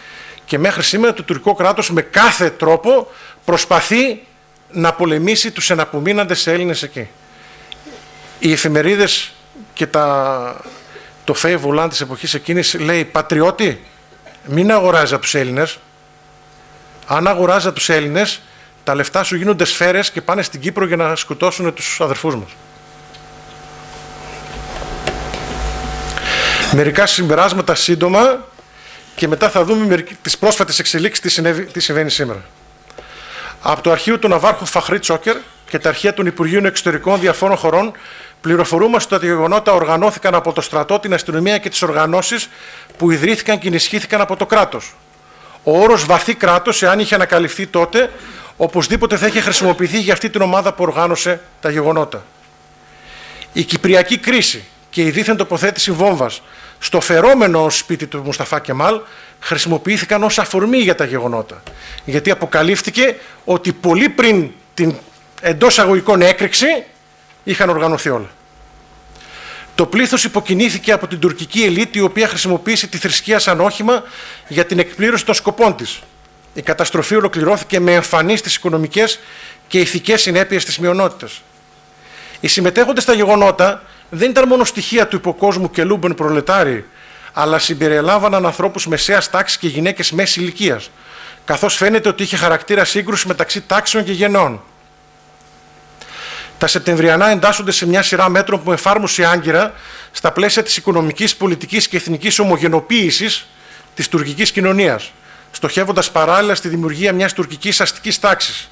και μέχρι σήμερα το τουρκικό κράτος με κάθε τρόπο προσπαθεί να πολεμήσει τους εναπομείναντες Έλληνες εκεί. Οι εφημερίδες και τα, το Φέι Βουλάν της εποχής εκείνης λέει «Πατριώτη, μην αγοράζει από τους Έλληνες. Αν αγοράζει από τους Έλληνες, τα λεφτά σου γίνονται σφαίρες και πάνε στην Κύπρο για να σκοτώσουν τους αδερφούς μας». Μερικά συμπεράσματα σύντομα και μετά θα δούμε τις πρόσφατες εξελίξεις τι, συνέβη, τι συμβαίνει σήμερα. Από το αρχείο του Ναβάρχου Φαχρή Τσόκερ και τα αρχεία των Υπουργείων Εξωτερικών διαφόρων χωρών πληροφορούμαστε ότι τα γεγονότα οργανώθηκαν από το στρατό, την αστυνομία και τις οργανώσεις που ιδρύθηκαν και ενισχύθηκαν από το κράτος. Ο όρος βαθύ κράτος, εάν είχε ανακαλυφθεί τότε, οπωσδήποτε θα είχε χρησιμοποιηθεί για αυτή την ομάδα που οργάνωσε τα γεγονότα. Η Κυπριακή κρίση και η δίθεν τοποθέτηση βόμβας στο φερόμενο σπίτι του Μουσταφά Κεμάλ χρησιμοποιήθηκαν ως αφορμή για τα γεγονότα. Γιατί αποκαλύφθηκε ότι πολύ πριν την εντός αγωγικών έκρηξη είχαν οργανωθεί όλα. Το πλήθος υποκινήθηκε από την τουρκική ελίτ η οποία χρησιμοποίησε τη θρησκεία σαν όχημα για την εκπλήρωση των σκοπών της. Η καταστροφή ολοκληρώθηκε με εμφανείς τις οικονομικές και ηθικές συνέπειες της μειονότητας. Οι συμμετέχοντες στα γεγονότα δεν ήταν μόνο στοιχεία του υποκόσμου και λούμπεν προλετάρι, αλλά συμπεριλάμβαναν ανθρώπους μεσαίας τάξης και γυναίκες μέσης ηλικίας, καθώς φαίνεται ότι είχε χαρακτήρα σύγκρουση μεταξύ τάξεων και γεννών. Τα Σεπτεμβριανά εντάσσονται σε μια σειρά μέτρων που εφάρμοσε η Άγκυρα στα πλαίσια της οικονομικής, πολιτικής και εθνικής ομογενοποίησης της τουρκικής κοινωνίας, στοχεύοντας παράλληλα στη δημιουργία μιας τουρκικής αστικής τάξης.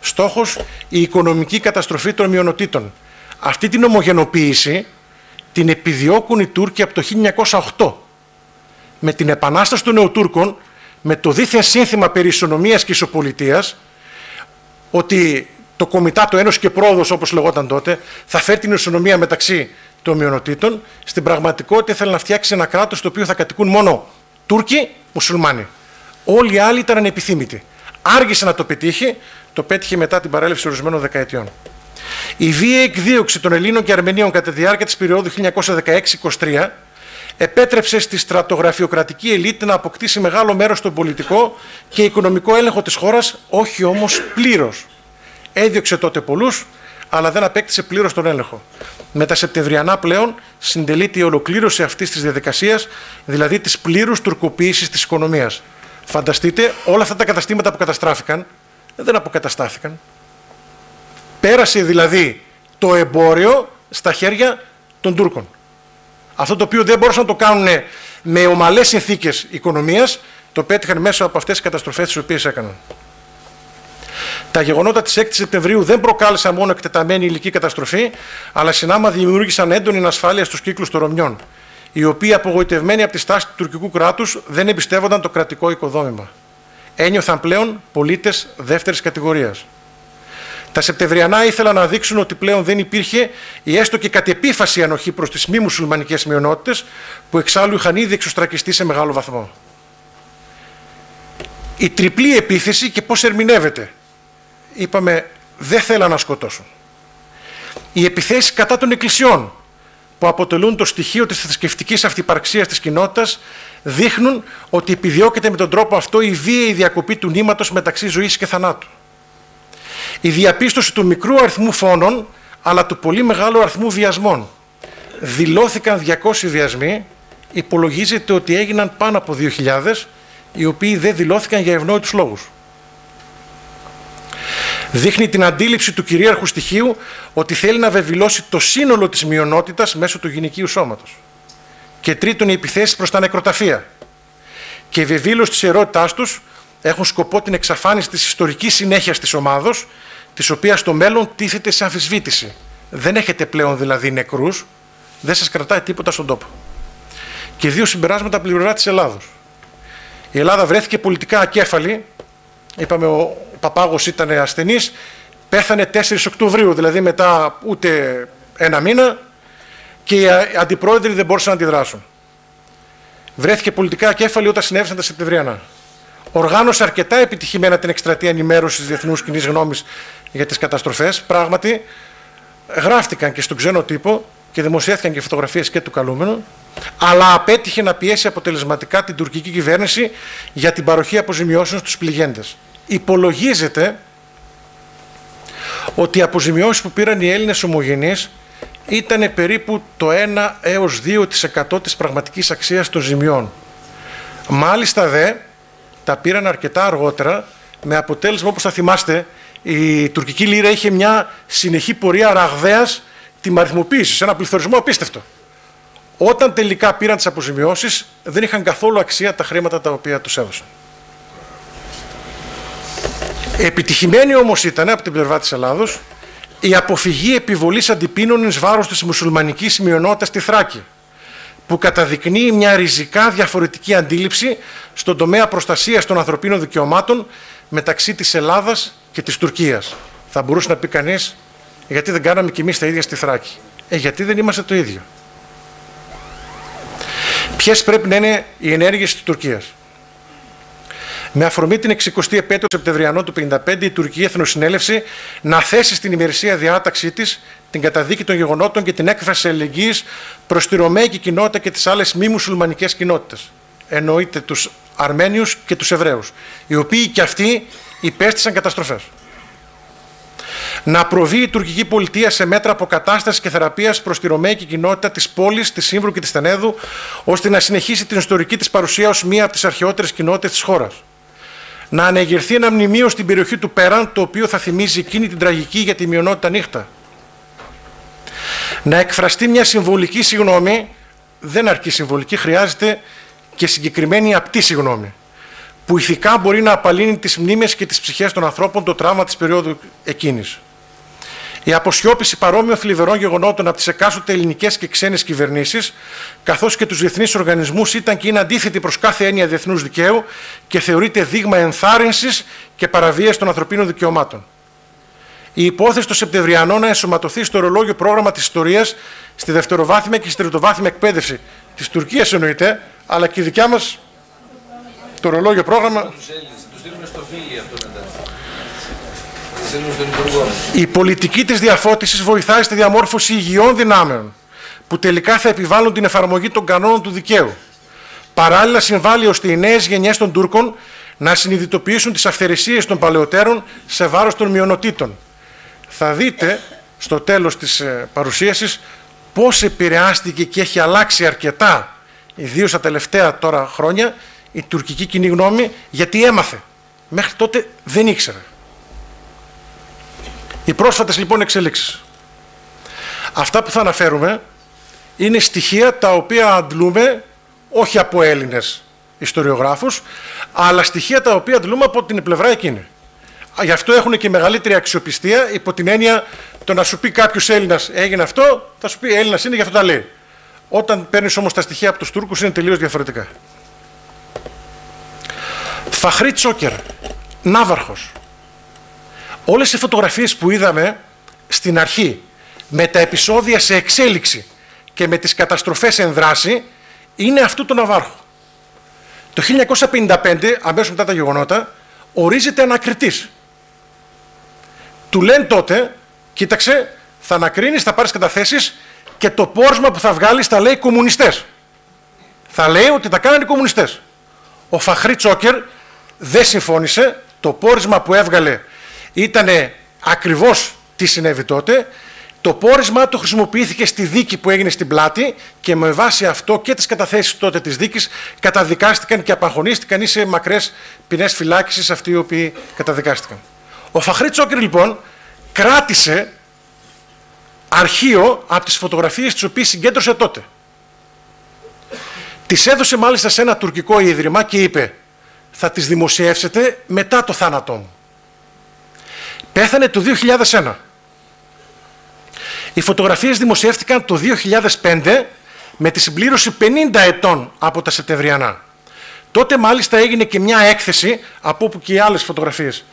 Στόχος η οικονομική καταστροφή των μειονοτήτων, αυτή την ομογενοποίηση την επιδιώκουν οι Τούρκοι από το 1908 με την επανάσταση των Νεοτούρκων με το δίθεν σύνθημα περί ισονομίας και ισοπολιτείας ότι το Κομιτάτο Ένωσης και Πρόοδος όπως λεγόταν τότε θα φέρει την ισονομία μεταξύ των μειονοτήτων στην πραγματικότητα θέλει να φτιάξει ένα κράτος το οποίο θα κατοικούν μόνο Τούρκοι, μουσουλμάνοι. Όλοι οι άλλοι ήταν ανεπιθύμητοι. Άργησε να το πετύχει, το πέτυχε μετά την παρέλευση ορισμένων δεκαετιών. Η βία εκδίωξη των Ελλήνων και Αρμενίων κατά τη διάρκεια της περίοδου 1916-23 επέτρεψε στη στρατογραφειοκρατική ελίτ να αποκτήσει μεγάλο μέρος στον πολιτικό και οικονομικό έλεγχο της χώρας, όχι όμως πλήρως. Έδιωξε τότε πολλούς, αλλά δεν απέκτησε πλήρως τον έλεγχο. Με τα Σεπτεμβριανά πλέον συντελείται η ολοκλήρωση αυτής της διαδικασίας, δηλαδή της πλήρους τουρκοποίησης της οικονομίας. Φανταστείτε, όλα αυτά τα καταστήματα που καταστράφηκαν δεν αποκαταστάθηκαν. Πέρασε δηλαδή το εμπόριο στα χέρια των Τούρκων. Αυτό το οποίο δεν μπορούσαν να το κάνουν με ομαλές συνθήκες οικονομίας, το πέτυχαν μέσω από αυτές τις καταστροφές τις οποίες έκαναν. Τα γεγονότα της 6η Σεπτεμβρίου δεν προκάλεσαν μόνο εκτεταμένη ηλική καταστροφή, αλλά συνάμα δημιούργησαν έντονη ασφάλεια στους κύκλους των Ρωμιών, οι οποίοι απογοητευμένοι από τη στάση του τουρκικού κράτους δεν εμπιστεύονταν το κρατικό οικοδόμημα. Ένιωθαν πλέον πολίτες δεύτερης κατηγορίας. Τα Σεπτεμβριανά ήθελαν να δείξουν ότι πλέον δεν υπήρχε η έστω και κατ' επίφαση ανοχή προς τις μη μουσουλμανικές μειονότητες, που εξάλλου είχαν ήδη εξωστρακιστεί σε μεγάλο βαθμό. Η τριπλή επίθεση και πώς ερμηνεύεται. Είπαμε, δεν θέλαν να σκοτώσουν. Οι επιθέσεις κατά των εκκλησιών, που αποτελούν το στοιχείο της θρησκευτικής αυτυπαρξίας της κοινότητας, δείχνουν ότι επιδιώκεται με τον τρόπο αυτό η βίαιη διακοπή του νήματος μεταξύ ζωής και θανάτου. Η διαπίστωση του μικρού αριθμού φόνων, αλλά του πολύ μεγάλου αριθμού βιασμών. Δηλώθηκαν 200 βιασμοί, υπολογίζεται ότι έγιναν πάνω από 2.000, οι οποίοι δεν δηλώθηκαν για ευνόητους λόγους. Δείχνει την αντίληψη του κυρίαρχου στοιχείου ότι θέλει να βεβηλώσει το σύνολο της μειονότητας μέσω του γυναικείου σώματος. Και τρίτον, οι επιθέσεις προς τα νεκροταφεία. Και η βεβήλωση της ερώτητάς τους έχουν σκοπό την εξαφάνιση της ιστορικής συνέχειας της ομάδος, της οποίας το μέλλον τίθεται σε αμφισβήτηση. Δεν έχετε πλέον δηλαδή νεκρούς, δεν σας κρατάει τίποτα στον τόπο. Και δύο συμπεράσματα από πλευρά της Ελλάδος. Η Ελλάδα βρέθηκε πολιτικά ακέφαλη, είπαμε ο Παπάγος ήταν ασθενής, πέθανε 4 Οκτωβρίου, δηλαδή μετά ούτε ένα μήνα και οι αντιπρόεδροι δεν μπορούσαν να αντιδράσουν. Βρέθηκε πολιτικά ακέφαλη όταν συνέβησαν τα Σεπτεμβριανά οργάνωσε αρκετά επιτυχημένα την εκστρατεία ενημέρωσης της διεθνούς κοινής γνώμης για τις καταστροφές. Πράγματι, γράφτηκαν και στον ξένο τύπο και δημοσιεύτηκαν και φωτογραφίες και του καλούμενου, αλλά απέτυχε να πιέσει αποτελεσματικά την τουρκική κυβέρνηση για την παροχή αποζημιώσεων στους πληγέντες. Υπολογίζεται ότι οι αποζημιώσεις που πήραν οι Έλληνες ομογενείς ήταν περίπου το 1 έως 2% της πραγματικής αξίας των ζημιών. Μάλιστα δε, τα πήραν αρκετά αργότερα, με αποτέλεσμα, όπως θα θυμάστε, η τουρκική λίρα είχε μια συνεχή πορεία ραγδαίας τιμαριθμοποίηση, σε ένα πληθωρισμό απίστευτο. Όταν τελικά πήραν τις αποζημιώσεις, δεν είχαν καθόλου αξία τα χρήματα τα οποία τους έδωσαν. Επιτυχημένη όμως ήταν από την πλευρά της Ελλάδος η αποφυγή επιβολής αντιπίνων εις βάρος της μουσουλμανικής μειονότητας στη Θράκη που καταδεικνύει μια ριζικά διαφορετική αντίληψη στον τομέα προστασίας των ανθρωπίνων δικαιωμάτων μεταξύ της Ελλάδας και της Τουρκίας. Θα μπορούσε να πει κανείς, γιατί δεν κάναμε κι εμείς τα ίδια στη Θράκη; Ε, γιατί δεν είμαστε το ίδιο; Ποιες πρέπει να είναι οι ενέργειες της Τουρκίας; Με αφορμή την 60η επέτειο Σεπτεμβριανό του 1955, η Τουρκική Εθνοσυνέλευση να θέσει στην ημερησία διάταξή της την καταδίκη των γεγονότων και την έκφραση αλληλεγγύης προς τη Ρωμαϊκή κοινότητα και τις άλλες μη μουσουλμανικές κοινότητες. Εννοείται τους Αρμένιους και τους Εβραίους, οι οποίοι και αυτοί υπέστησαν καταστροφές. Να προβεί η τουρκική πολιτεία σε μέτρα αποκατάστασης και θεραπείας προς τη Ρωμαϊκή κοινότητα της πόλης, της Σύμβρου και της Στενέδου, ώστε να συνεχίσει την ιστορική της παρουσία ως μία από τις αρχαιότερες κοινότητες της χώρας να ανεγερθεί ένα μνημείο στην περιοχή του Πέραν, το οποίο θα θυμίζει εκείνη την τραγική για τη μειονότητα νύχτα. Να εκφραστεί μια συμβολική συγγνώμη, δεν αρκεί συμβολική, χρειάζεται και συγκεκριμένη απτή συγγνώμη, που ηθικά μπορεί να απαλύνει τις μνήμες και τις ψυχές των ανθρώπων το τραύμα της περίοδου εκείνης. Η αποσιώπηση παρόμοιων θλιβερών γεγονότων από τις εκάστοτε ελληνικές και ξένες κυβερνήσεις, καθώς και τους διεθνείς οργανισμούς, ήταν και είναι αντίθετη προς κάθε έννοια διεθνούς δικαίου και θεωρείται δείγμα ενθάρρυνσης και παραβίαση των ανθρωπίνων δικαιωμάτων. Η υπόθεση των Σεπτεμβριανών να ενσωματωθεί στο ορολόγιο πρόγραμμα της ιστορίας στη δευτεροβάθμια και στη τριτοβάθμια εκπαίδευση της Τουρκίας εννοείται, αλλά και η δικιά μας το ορολόγιο πρόγραμμα. Τους στείλουμε στο αυτό μετά. Η πολιτική της διαφώτισης βοηθάει στη διαμόρφωση υγιών δυνάμεων που τελικά θα επιβάλλουν την εφαρμογή των κανόνων του δικαίου. Παράλληλα συμβάλλει ώστε οι νέες γενιές των Τούρκων να συνειδητοποιήσουν τις αυθαιρεσίες των παλαιότερων σε βάρος των μειονοτήτων. Θα δείτε στο τέλος της ε, παρουσίασης πώς επηρεάστηκε και έχει αλλάξει αρκετά, ιδίως τα τελευταία τώρα χρόνια, η τουρκική κοινή γνώμη, γιατί έμαθε. Μέχρι τότε δεν ήξερε. Οι πρόσφατες λοιπόν εξελίξεις. Αυτά που θα αναφέρουμε είναι στοιχεία τα οποία αντλούμε όχι από Έλληνες ιστοριογράφους, αλλά στοιχεία τα οποία αντλούμε από την πλευρά εκείνη. Γι' αυτό έχουν και μεγαλύτερη αξιοπιστία υπό την έννοια το να σου πει κάποιος Έλληνας έγινε αυτό, θα σου πει Έλληνας είναι, γι' αυτό τα λέει. Όταν παίρνεις όμως τα στοιχεία από τους Τούρκους είναι τελείως διαφορετικά. Φαχρή Τσόκερ, Ναύαρχος, Όλες οι φωτογραφίες που είδαμε στην αρχή με τα επεισόδια σε εξέλιξη και με τις καταστροφές εν δράση είναι αυτού του Ναβάρχου. Το 1955, αμέσως μετά τα γεγονότα, ορίζεται ανακριτής. Του λένε τότε, κοίταξε, θα ανακρίνεις, θα πάρεις καταθέσεις και το πόρισμα που θα βγάλεις θα λέει κομμουνιστές. Θα λέει ότι τα κάνανε οι κομμουνιστές. Ο Φαχρή Τσόκερ δεν συμφώνησε, το πόρισμα που έβγαλε ήταν ακριβώς τι συνέβη τότε το πόρισμα του χρησιμοποιήθηκε στη δίκη που έγινε στην πλάτη και με βάση αυτό και τις καταθέσεις τότε της δίκης καταδικάστηκαν και απαγχωνίστηκαν ή σε μακρές ποινές φυλάκισης αυτοί οι οποίοι καταδικάστηκαν. Ο Φαχρή Τσόκερ λοιπόν κράτησε αρχείο από τις φωτογραφίες τις οποίες συγκέντρωσε τότε. Τις έδωσε μάλιστα σε ένα τουρκικό ίδρυμα και είπε θα τις δημοσιεύσετε μετά το θάνατό μου. Πέθανε το 2001. Οι φωτογραφίες δημοσιεύτηκαν το 2005 με τη συμπλήρωση 50 ετών από τα Σεπτεμβριανά. Τότε μάλιστα έγινε και μια έκθεση, από όπου και οι άλλες φωτογραφίες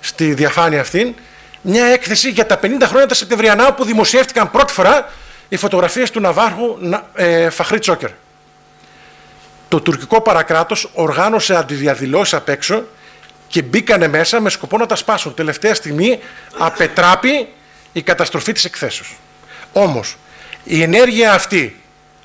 στη διαφάνεια αυτή, μια έκθεση για τα 50 χρόνια τα Σεπτεμβριανά που δημοσιεύτηκαν πρώτη φορά οι φωτογραφίες του Ναβάρχου ε, Φαχρή Τσόκερ. Το τουρκικό παρακράτος οργάνωσε αντιδιαδηλώσεις απ' έξω και μπήκανε μέσα με σκοπό να τα σπάσουν. Τελευταία στιγμή απετράπη η καταστροφή της εκθέσεως. Όμως, η ενέργεια αυτή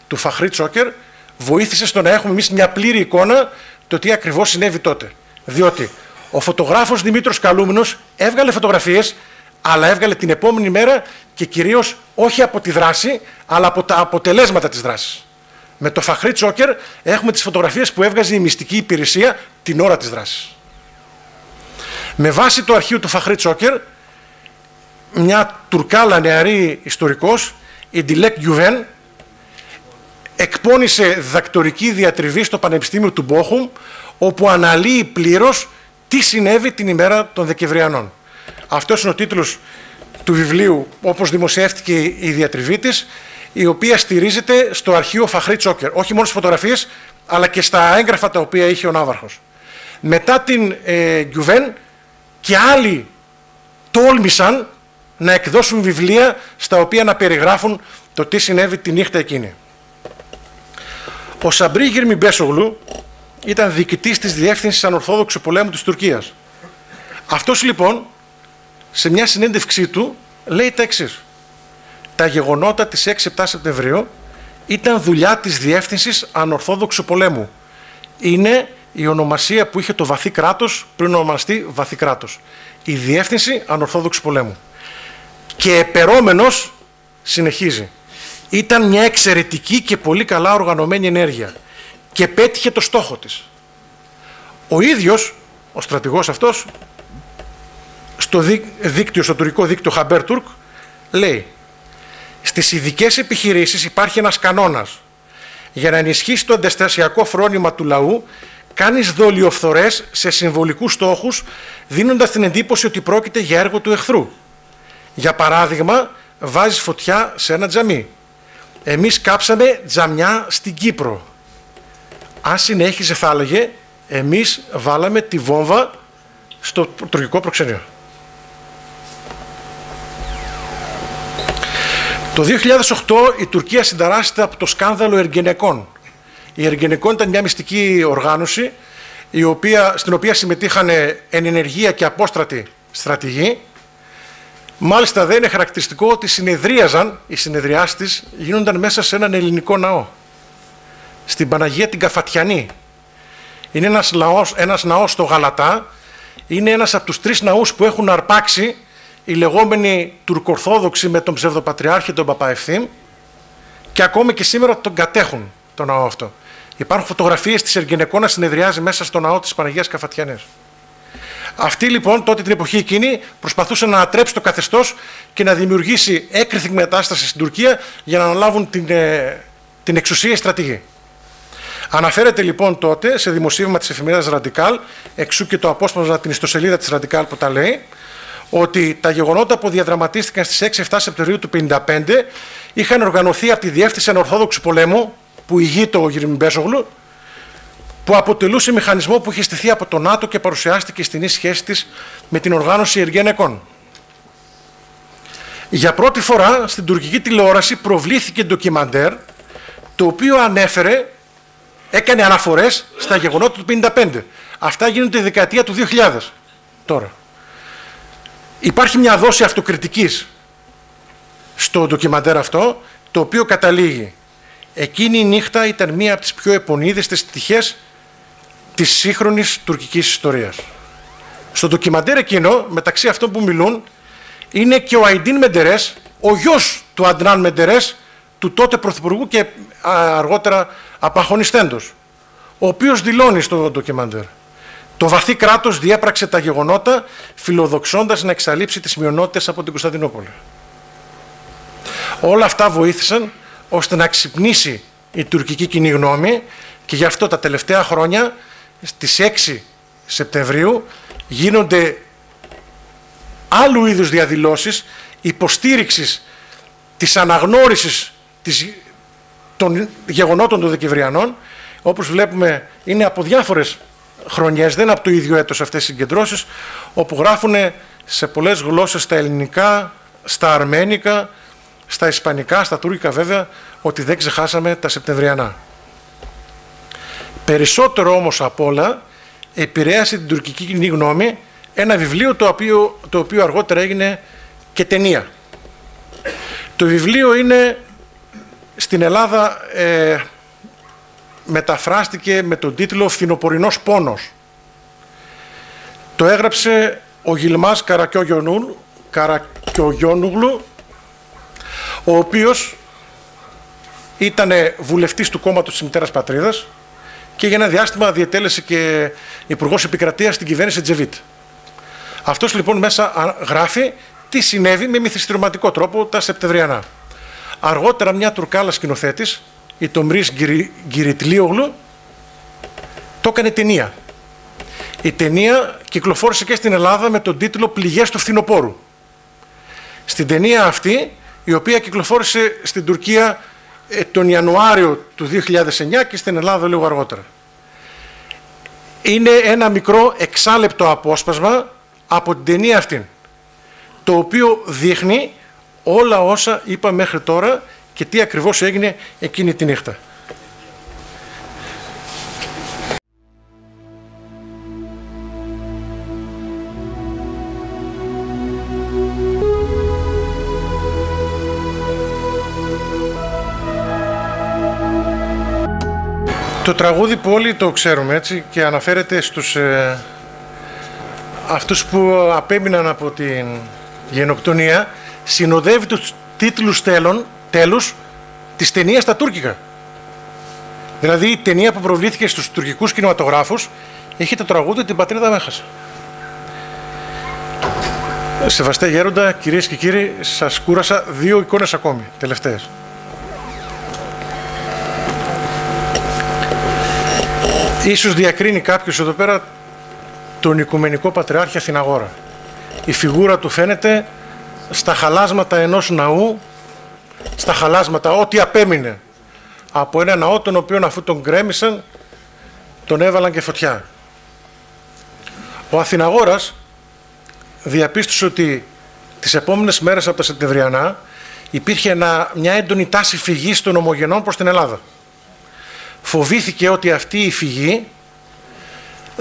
του Φαχρή Τσόκερ βοήθησε στο να έχουμε εμείς μια πλήρη εικόνα το τι ακριβώς συνέβη τότε. Διότι ο φωτογράφος Δημήτρος Καλούμινος έβγαλε φωτογραφίες, αλλά έβγαλε την επόμενη μέρα και κυρίως όχι από τη δράση, αλλά από τα αποτελέσματα της δράσης. Με το Φαχρή Τσόκερ έχουμε τις φωτογραφίες που έβγαζε η μυστική υπηρεσία την ώρα της δράσης. Με βάση το αρχείο του Φαχρή Τσόκερ, μια τουρκάλα νεαρή ιστορικός, η Ντιλέκ Γιουβέν, εκπώνησε δακτορική διατριβή στο Πανεπιστήμιο του Μπόχουμ, όπου αναλύει πλήρως τι συνέβη την ημέρα των Δεκεμβριανών. Αυτός είναι ο τίτλος του βιβλίου, όπως δημοσιεύτηκε η διατριβή της, η οποία στηρίζεται στο αρχείο Φαχρή Τσόκερ. Όχι μόνο στις φωτογραφίες, αλλά και στα έγγραφα τα οποία είχε ο Ναύαρχος. Μετά την ε, Γιουβέν και άλλοι τόλμησαν να εκδώσουν βιβλία στα οποία να περιγράφουν το τι συνέβη τη νύχτα εκείνη. Ο Σαμπρί Γερμιμπέσογλου ήταν διοικητής της Διεύθυνσης Ανορθόδοξου Πολέμου της Τουρκίας. Αυτός λοιπόν, σε μια συνέντευξή του, λέει τα εξής. Τα γεγονότα της 6-7 Σεπτεμβρίου ήταν δουλειά της Διεύθυνσης Ανορθόδοξου Πολέμου. Είναι η ονομασία που είχε το βαθύ κράτος πριν ονομαστεί βαθύ κράτος. Η Διεύθυνση Ανορθόδοξου Πολέμου. Και επαιρόμενος συνεχίζει. Ήταν μια εξαιρετική και πολύ καλά οργανωμένη ενέργεια και πέτυχε το στόχο της. Ο ίδιος, ο στρατηγός αυτός, στο δίκτυο, στο τουρκικό δίκτυο Χαμπέρτουρκ, λέει στις ειδικές επιχειρήσεις υπάρχει ένας κανόνας. Για να ενισχύσει το αντιστασιακό φρόνημα του λαού, κάνεις δολιοφθορές σε συμβολικούς στόχους, δίνοντας την εντύπωση ότι πρόκειται για έργο του εχθρού. Για παράδειγμα, βάζεις φωτιά σε ένα τζαμί. Εμείς κάψαμε τζαμιά στην Κύπρο. Αν συνέχιζε θα έλεγε, εμείς βάλαμε τη βόμβα στο τουρκικό προξενείο. Το 2008 η Τουρκία συνταράσσεται από το σκάνδαλο Εργενεκών. Η Εργενεκών ήταν μια μυστική οργάνωση η οποία, στην οποία συμμετείχαν εν ενεργεία και απόστρατοι στρατηγοί Μάλιστα δεν είναι χαρακτηριστικό ότι συνεδρίαζαν, οι συνεδριάσεις της γίνονταν μέσα σε έναν ελληνικό ναό. Στην Παναγία την Καφατιανή. Είναι ένας, λαός, ένας ναός στο Γαλατά. Είναι ένας από τους τρεις ναούς που έχουν αρπάξει οι λεγόμενοι τουρκορθόδοξοι με τον ψευδοπατριάρχη τον Παπαευθύμ και ακόμη και σήμερα τον κατέχουν τον ναό αυτό. Υπάρχουν φωτογραφίες της Εργενεκό να συνεδριάζει μέσα στο ναό της Παναγίας Καφατιανής. Αυτή λοιπόν τότε την εποχή εκείνη προσπαθούσε να ανατρέψει το καθεστώς και να δημιουργήσει έκρηθη μετάσταση στην Τουρκία για να αναλάβουν την, ε, την εξουσία οι στρατηγοί. Αναφέρεται λοιπόν τότε σε δημοσίευμα της εφημερίδας Ραντικάλ, εξού και το απόσπασμα την ιστοσελίδα της Ραντικάλ που τα λέει, ότι τα γεγονότα που διαδραματίστηκαν στις 6-7 Σεπτεμβρίου του 1955 είχαν οργανωθεί από τη Διεύθυνση Ανορθόδοξου Πολέμου, που ηγείται ο Γυριμμπέσογλου, που αποτελούσε μηχανισμό που είχε στηθεί από το ΝΑΤΟ και παρουσιάστηκε στην σχέση της με την οργάνωση Εργένεκων. Για πρώτη φορά στην τουρκική τηλεόραση προβλήθηκε ντοκιμαντέρ το οποίο ανέφερε, έκανε αναφορές στα γεγονότα του 1955. Αυτά γίνονται τη δεκαετία του 2000 τώρα. Υπάρχει μια δόση αυτοκριτικής στο ντοκιμαντέρ αυτό, το οποίο καταλήγει. Εκείνη η νύχτα ήταν μία από τις πιο επονίδιστες στοιχές της σύγχρονης τουρκικής ιστορίας. Στο ντοκιμαντέρ εκείνο, μεταξύ αυτών που μιλούν, είναι και ο Αϊντίν Μεντερές, ο γιος του Αντνάν Μεντερές, του τότε Πρωθυπουργού και αργότερα απαχωνιστέντος, ο οποίος δηλώνει στο ντοκιμαντέρ. Το βαθύ κράτος διέπραξε τα γεγονότα, φιλοδοξώντας να εξαλείψει τις μειονότητες από την Κωνσταντινούπολη. Όλα αυτά βοήθησαν ώστε να ξυπνήσει η τουρκική κοινή γνώμη και γι' αυτό τα τελευταία χρόνια στις 6 Σεπτεμβρίου γίνονται άλλου είδους διαδηλώσεις υποστήριξης της αναγνώρισης της, των γεγονότων των Δεκεμβριανών όπως βλέπουμε είναι από διάφορες χρονιές, δεν από το ίδιο έτος αυτές οι συγκεντρώσεις όπου γράφουν σε πολλές γλώσσες στα ελληνικά, στα αρμένικα, στα ισπανικά, στα τουρκικά βέβαια ότι δεν ξεχάσαμε τα Σεπτεμβριανά. Περισσότερο όμως από όλα επηρέασε την τουρκική κοινή γνώμη ένα βιβλίο το οποίο, το οποίο αργότερα έγινε και ταινία. Το βιβλίο είναι στην Ελλάδα ε, μεταφράστηκε με τον τίτλο «Φθινοπορεινός πόνος». Το έγραψε ο Γιλμάς Καρακιογιόνουγλου, ο οποίος ήταν βουλευτής του κόμματος της Μητέρας Πατρίδας και για ένα διάστημα διετέλεσε και υπουργός επικρατείας στην κυβέρνηση Τζεβίτ. Αυτός λοιπόν μέσα γράφει τι συνέβη με μυθιστηρηματικό τρόπο τα Σεπτεμβριανά. Αργότερα μια τουρκάλα σκηνοθέτης, η Τομρή Γκυριτλίογλου, το έκανε ταινία. Η ταινία κυκλοφόρησε και στην Ελλάδα με τον τίτλο «Πληγές του φθινοπόρου». Στην ταινία αυτή, η οποία κυκλοφόρησε στην Τουρκία ε, τον Ιανουάριο του 2009 και στην Ελλάδα λίγο αργότερα. Είναι ένα μικρό εξάλεπτο απόσπασμα από την ταινία αυτή, το οποίο δείχνει όλα όσα είπα μέχρι τώρα και τι ακριβώς έγινε εκείνη τη νύχτα. Το τραγούδι που όλοι το ξέρουμε έτσι και αναφέρεται στους ε, αυτούς που απέμειναν από την γενοκτονία συνοδεύει τους τίτλους τέλων, τέλους της ταινίας στα τουρκικά. Δηλαδή η ταινία που προβλήθηκε στους τουρκικούς κινηματογράφους έχει το τραγούδι «Την πατρίδα με έχασε». Σεβαστέ γέροντα, κυρίες και κύριοι, σας κούρασα δύο εικόνες ακόμη, τελευταίες. Ίσως διακρίνει κάποιος εδώ πέρα τον Οικουμενικό Πατριάρχη Αθηναγόρα. Η φιγούρα του φαίνεται στα χαλάσματα ενός ναού, στα χαλάσματα ό,τι απέμεινε από ένα ναό τον οποίο αφού τον γκρέμισαν τον έβαλαν και φωτιά. Ο Αθηναγόρας διαπίστωσε ότι τις επόμενες μέρες από τα Σεπτεμβριανά υπήρχε μια έντονη τάση φυγής των ομογενών προς την Ελλάδα φοβήθηκε ότι αυτή η φυγή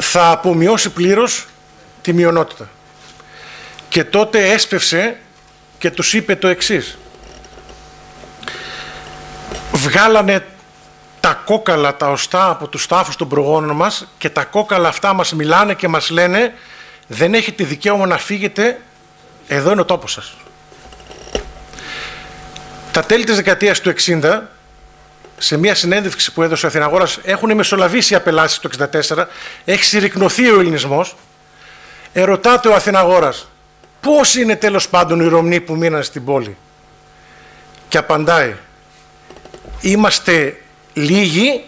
θα απομειώσει πλήρως τη μειονότητα. Και τότε έσπευσε και τους είπε το εξής. Βγάλανε τα κόκαλα, τα οστά από τους τάφους των προγόνων μας και τα κόκαλα αυτά μας μιλάνε και μας λένε δεν έχετε δικαίωμα να φύγετε, εδώ είναι ο τόπος σας. Τα τέλη της δεκαετίας του 60 σε μια συνέντευξη που έδωσε ο Αθηναγόρας, έχουν μεσολαβήσει οι απελάσεις το 1964, έχει συρρυκνωθεί ο Ελληνισμός. Ερωτάται ο Αθηναγόρας, πώς είναι τέλος πάντων οι Ρωμνοί που μείναν στην πόλη; Και απαντάει, είμαστε λίγοι,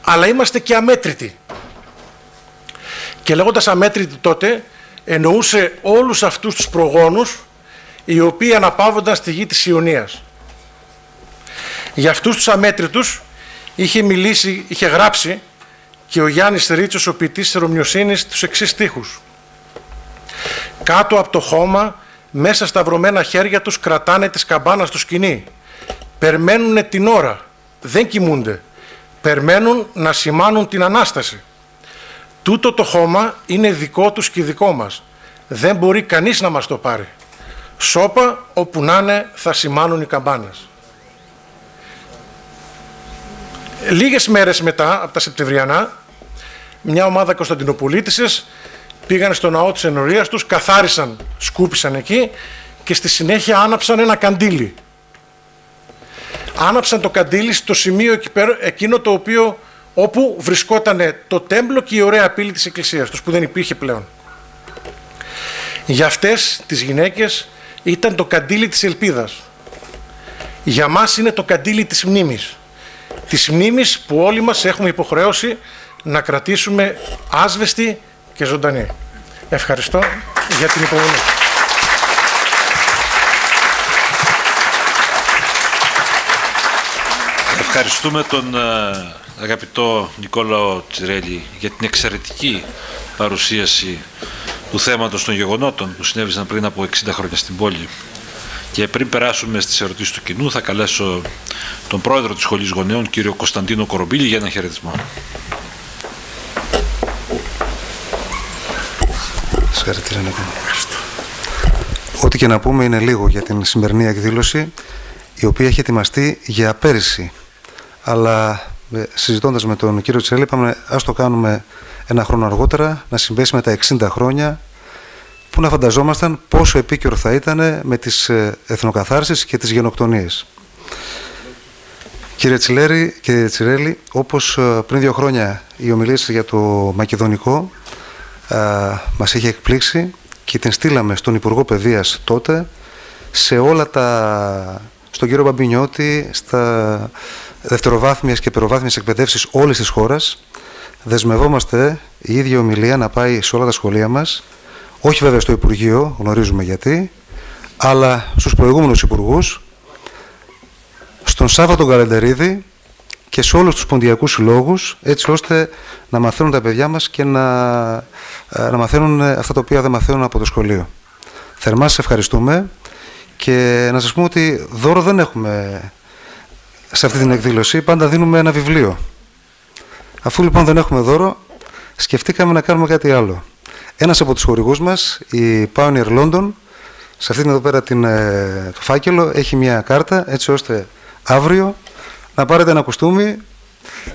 αλλά είμαστε και αμέτρητοι. Και λέγοντας αμέτρητοι τότε, εννοούσε όλους αυτούς τους προγόνους οι οποίοι αναπαύονταν στη γη της Ιωνίας. Για αυτούς τους αμέτρητους είχε μιλήσει, είχε γράψει και ο Γιάννης Ρίτσος, ο ποιητής της τους εξής στίχους. Κάτω από το χώμα, μέσα στα βρωμένα χέρια τους κρατάνε τις καμπάνα στο σκηνή. Περμένουν την ώρα, δεν κοιμούνται. Περμένουν να σημάνουν την Ανάσταση. Τούτο το χώμα είναι δικό τους και δικό μας. Δεν μπορεί κανείς να μας το πάρει. Σώπα όπου να είναι θα σημάνουν οι καμπάνες. Λίγες μέρες μετά από τα Σεπτεμβριανά, μια ομάδα Κωνσταντινοπολίτησες πήγαν στο ναό της ενορίας τους, καθάρισαν, σκούπισαν εκεί και στη συνέχεια άναψαν ένα καντήλι. Άναψαν το καντήλι στο σημείο εκείνο το οποίο όπου βρισκόταν το τέμπλο και η ωραία πύλη της εκκλησίας τους που δεν υπήρχε πλέον. Για αυτές τις γυναίκες ήταν το καντήλι της ελπίδας. Για μας είναι το καντήλι της μνήμης. Της μνήμης που όλοι μας έχουμε υποχρέωση να κρατήσουμε άσβεστη και ζωντανή. Ευχαριστώ για την υπομονή. Ευχαριστούμε τον ε, αγαπητό Νικόλαο Τσιρέλη για την εξαιρετική παρουσίαση του θέματος των γεγονότων που συνέβησαν πριν από 60 χρόνια στην πόλη. Και πριν περάσουμε στις ερωτήσεις του κοινού θα καλέσω τον πρόεδρο της Σχολής Γονέων, κύριο Κωνσταντίνο Κορομπίλη, για ένα χαιρετισμό. Συγχαρητήρια να Ό,τι και να πούμε είναι λίγο για την σημερινή εκδήλωση, η οποία έχει ετοιμαστεί για πέρυσι. Αλλά ε, συζητώντας με τον κύριο Τσέλη, είπαμε ας το κάνουμε ένα χρόνο αργότερα, να συμπέσει με τα 60 χρόνια, που να φανταζόμασταν πόσο επίκαιρο θα ήταν με τις ε, εθνοκαθάρσεις και τις γενοκτονίες. Κύριε Τσιλέρη, κύριε Τσιρέλη, όπως ε, πριν δύο χρόνια η ομιλία για το Μακεδονικό α, μας είχε εκπλήξει και την στείλαμε στον Υπουργό Παιδείας τότε σε όλα τα... στον κύριο Μπαμπινιώτη, στα δευτεροβάθμιες και περοβάθμιες εκπαιδεύσεις όλης της χώρας. Δεσμευόμαστε η ίδια ομιλία να πάει σε όλα τα σχολεία μας, όχι βέβαια στο Υπουργείο, γνωρίζουμε γιατί, αλλά στους προηγούμενους υπουργούς, στον Σάββατο Καλεντερίδη και σε όλους τους ποντιακούς συλλόγους, έτσι ώστε να μαθαίνουν τα παιδιά μας και να, ε, να μαθαίνουν αυτά τα οποία δεν μαθαίνουν από το σχολείο. Θερμά σας ευχαριστούμε και να σας πούμε ότι δώρο δεν έχουμε σε αυτή την εκδήλωση πάντα δίνουμε ένα βιβλίο. Αφού λοιπόν δεν έχουμε δώρο, σκεφτήκαμε να κάνουμε κάτι άλλο. Ένας από τους χορηγούς μας, η Pioneer London, σε αυτήν εδώ πέρα την, ε, το φάκελο, έχει μια κάρτα έτσι ώστε αύριο να πάρετε ένα κουστούμι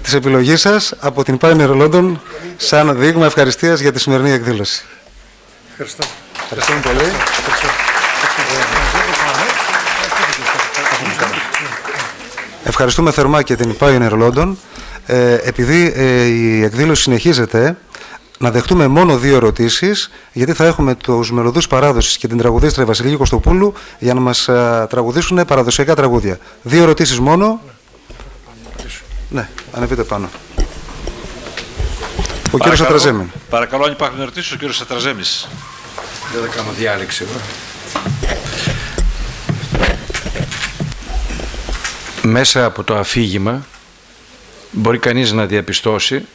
της επιλογής σας από την Pioneer London σαν δείγμα ευχαριστίας για τη σημερινή εκδήλωση. Ευχαριστώ. Ευχαριστούμε πολύ. Ευχαριστούμε θερμά και την Pioneer London. Ε, επειδή ε, η εκδήλωση συνεχίζεται, να δεχτούμε μόνο δύο ερωτήσεις, γιατί θα έχουμε τους μελωδού παράδοσης και την τραγουδίστρια Βασιλική Κωστοπούλου για να μας ε, τραγουδήσουν παραδοσιακά τραγούδια. Δύο ερωτήσεις μόνο. Ναι, ανεβείτε πάνω. Ο κύριος Ατραζέμιν. Παρακαλώ, αν υπάρχουν ερωτήσεις, ο κύριος Ατραζέμι. Δεν θα κάνω διάλεξη εδώ. μέσα από το αφήγημα μπορεί κανείς να διαπιστώσει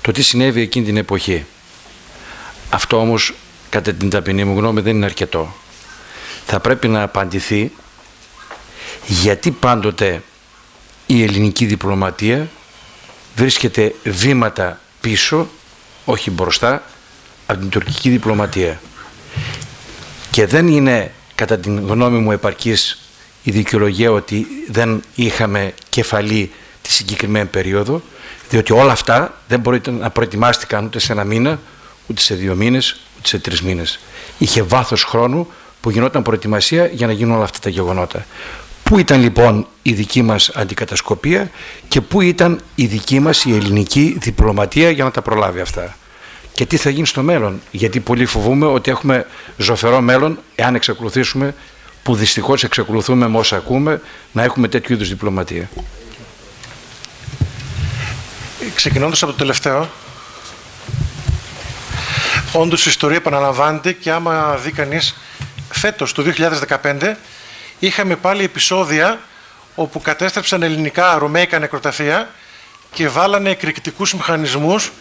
το τι συνέβη εκείνη την εποχή. Αυτό όμως κατά την ταπεινή μου γνώμη δεν είναι αρκετό. Θα πρέπει να απαντηθεί γιατί πάντοτε η ελληνική διπλωματία βρίσκεται βήματα πίσω, όχι μπροστά, από την τουρκική διπλωματία. Και δεν είναι κατά την γνώμη μου επαρκής η δικαιολογία ότι δεν είχαμε κεφαλή τη συγκεκριμένη περίοδο, διότι όλα αυτά δεν μπορείτε να προετοιμάστηκαν ούτε σε ένα μήνα, ούτε σε δύο μήνες, ούτε σε τρεις μήνες. Είχε βάθος χρόνου που γινόταν προετοιμασία για να γίνουν όλα αυτά τα γεγονότα. Πού ήταν λοιπόν η δική μας αντικατασκοπία και πού ήταν η δική μας η ελληνική διπλωματία για να τα προλάβει αυτά; Και τι θα γίνει στο μέλλον, γιατί πολύ φοβούμε ότι έχουμε ζωφερό μέλλον εάν εξακολουθήσουμε που δυστυχώς εξακολουθούμε με όσα ακούμε να έχουμε τέτοιου είδους διπλωματία. Ξεκινώντας από το τελευταίο, όντως η ιστορία επαναλαμβάνεται και άμα δει κανείς φέτος, το 2015, είχαμε πάλι επεισόδια όπου κατέστρεψαν ελληνικά ρωμαϊκά νεκροταφεία και βάλανε εκρηκτικούς μηχανισμούς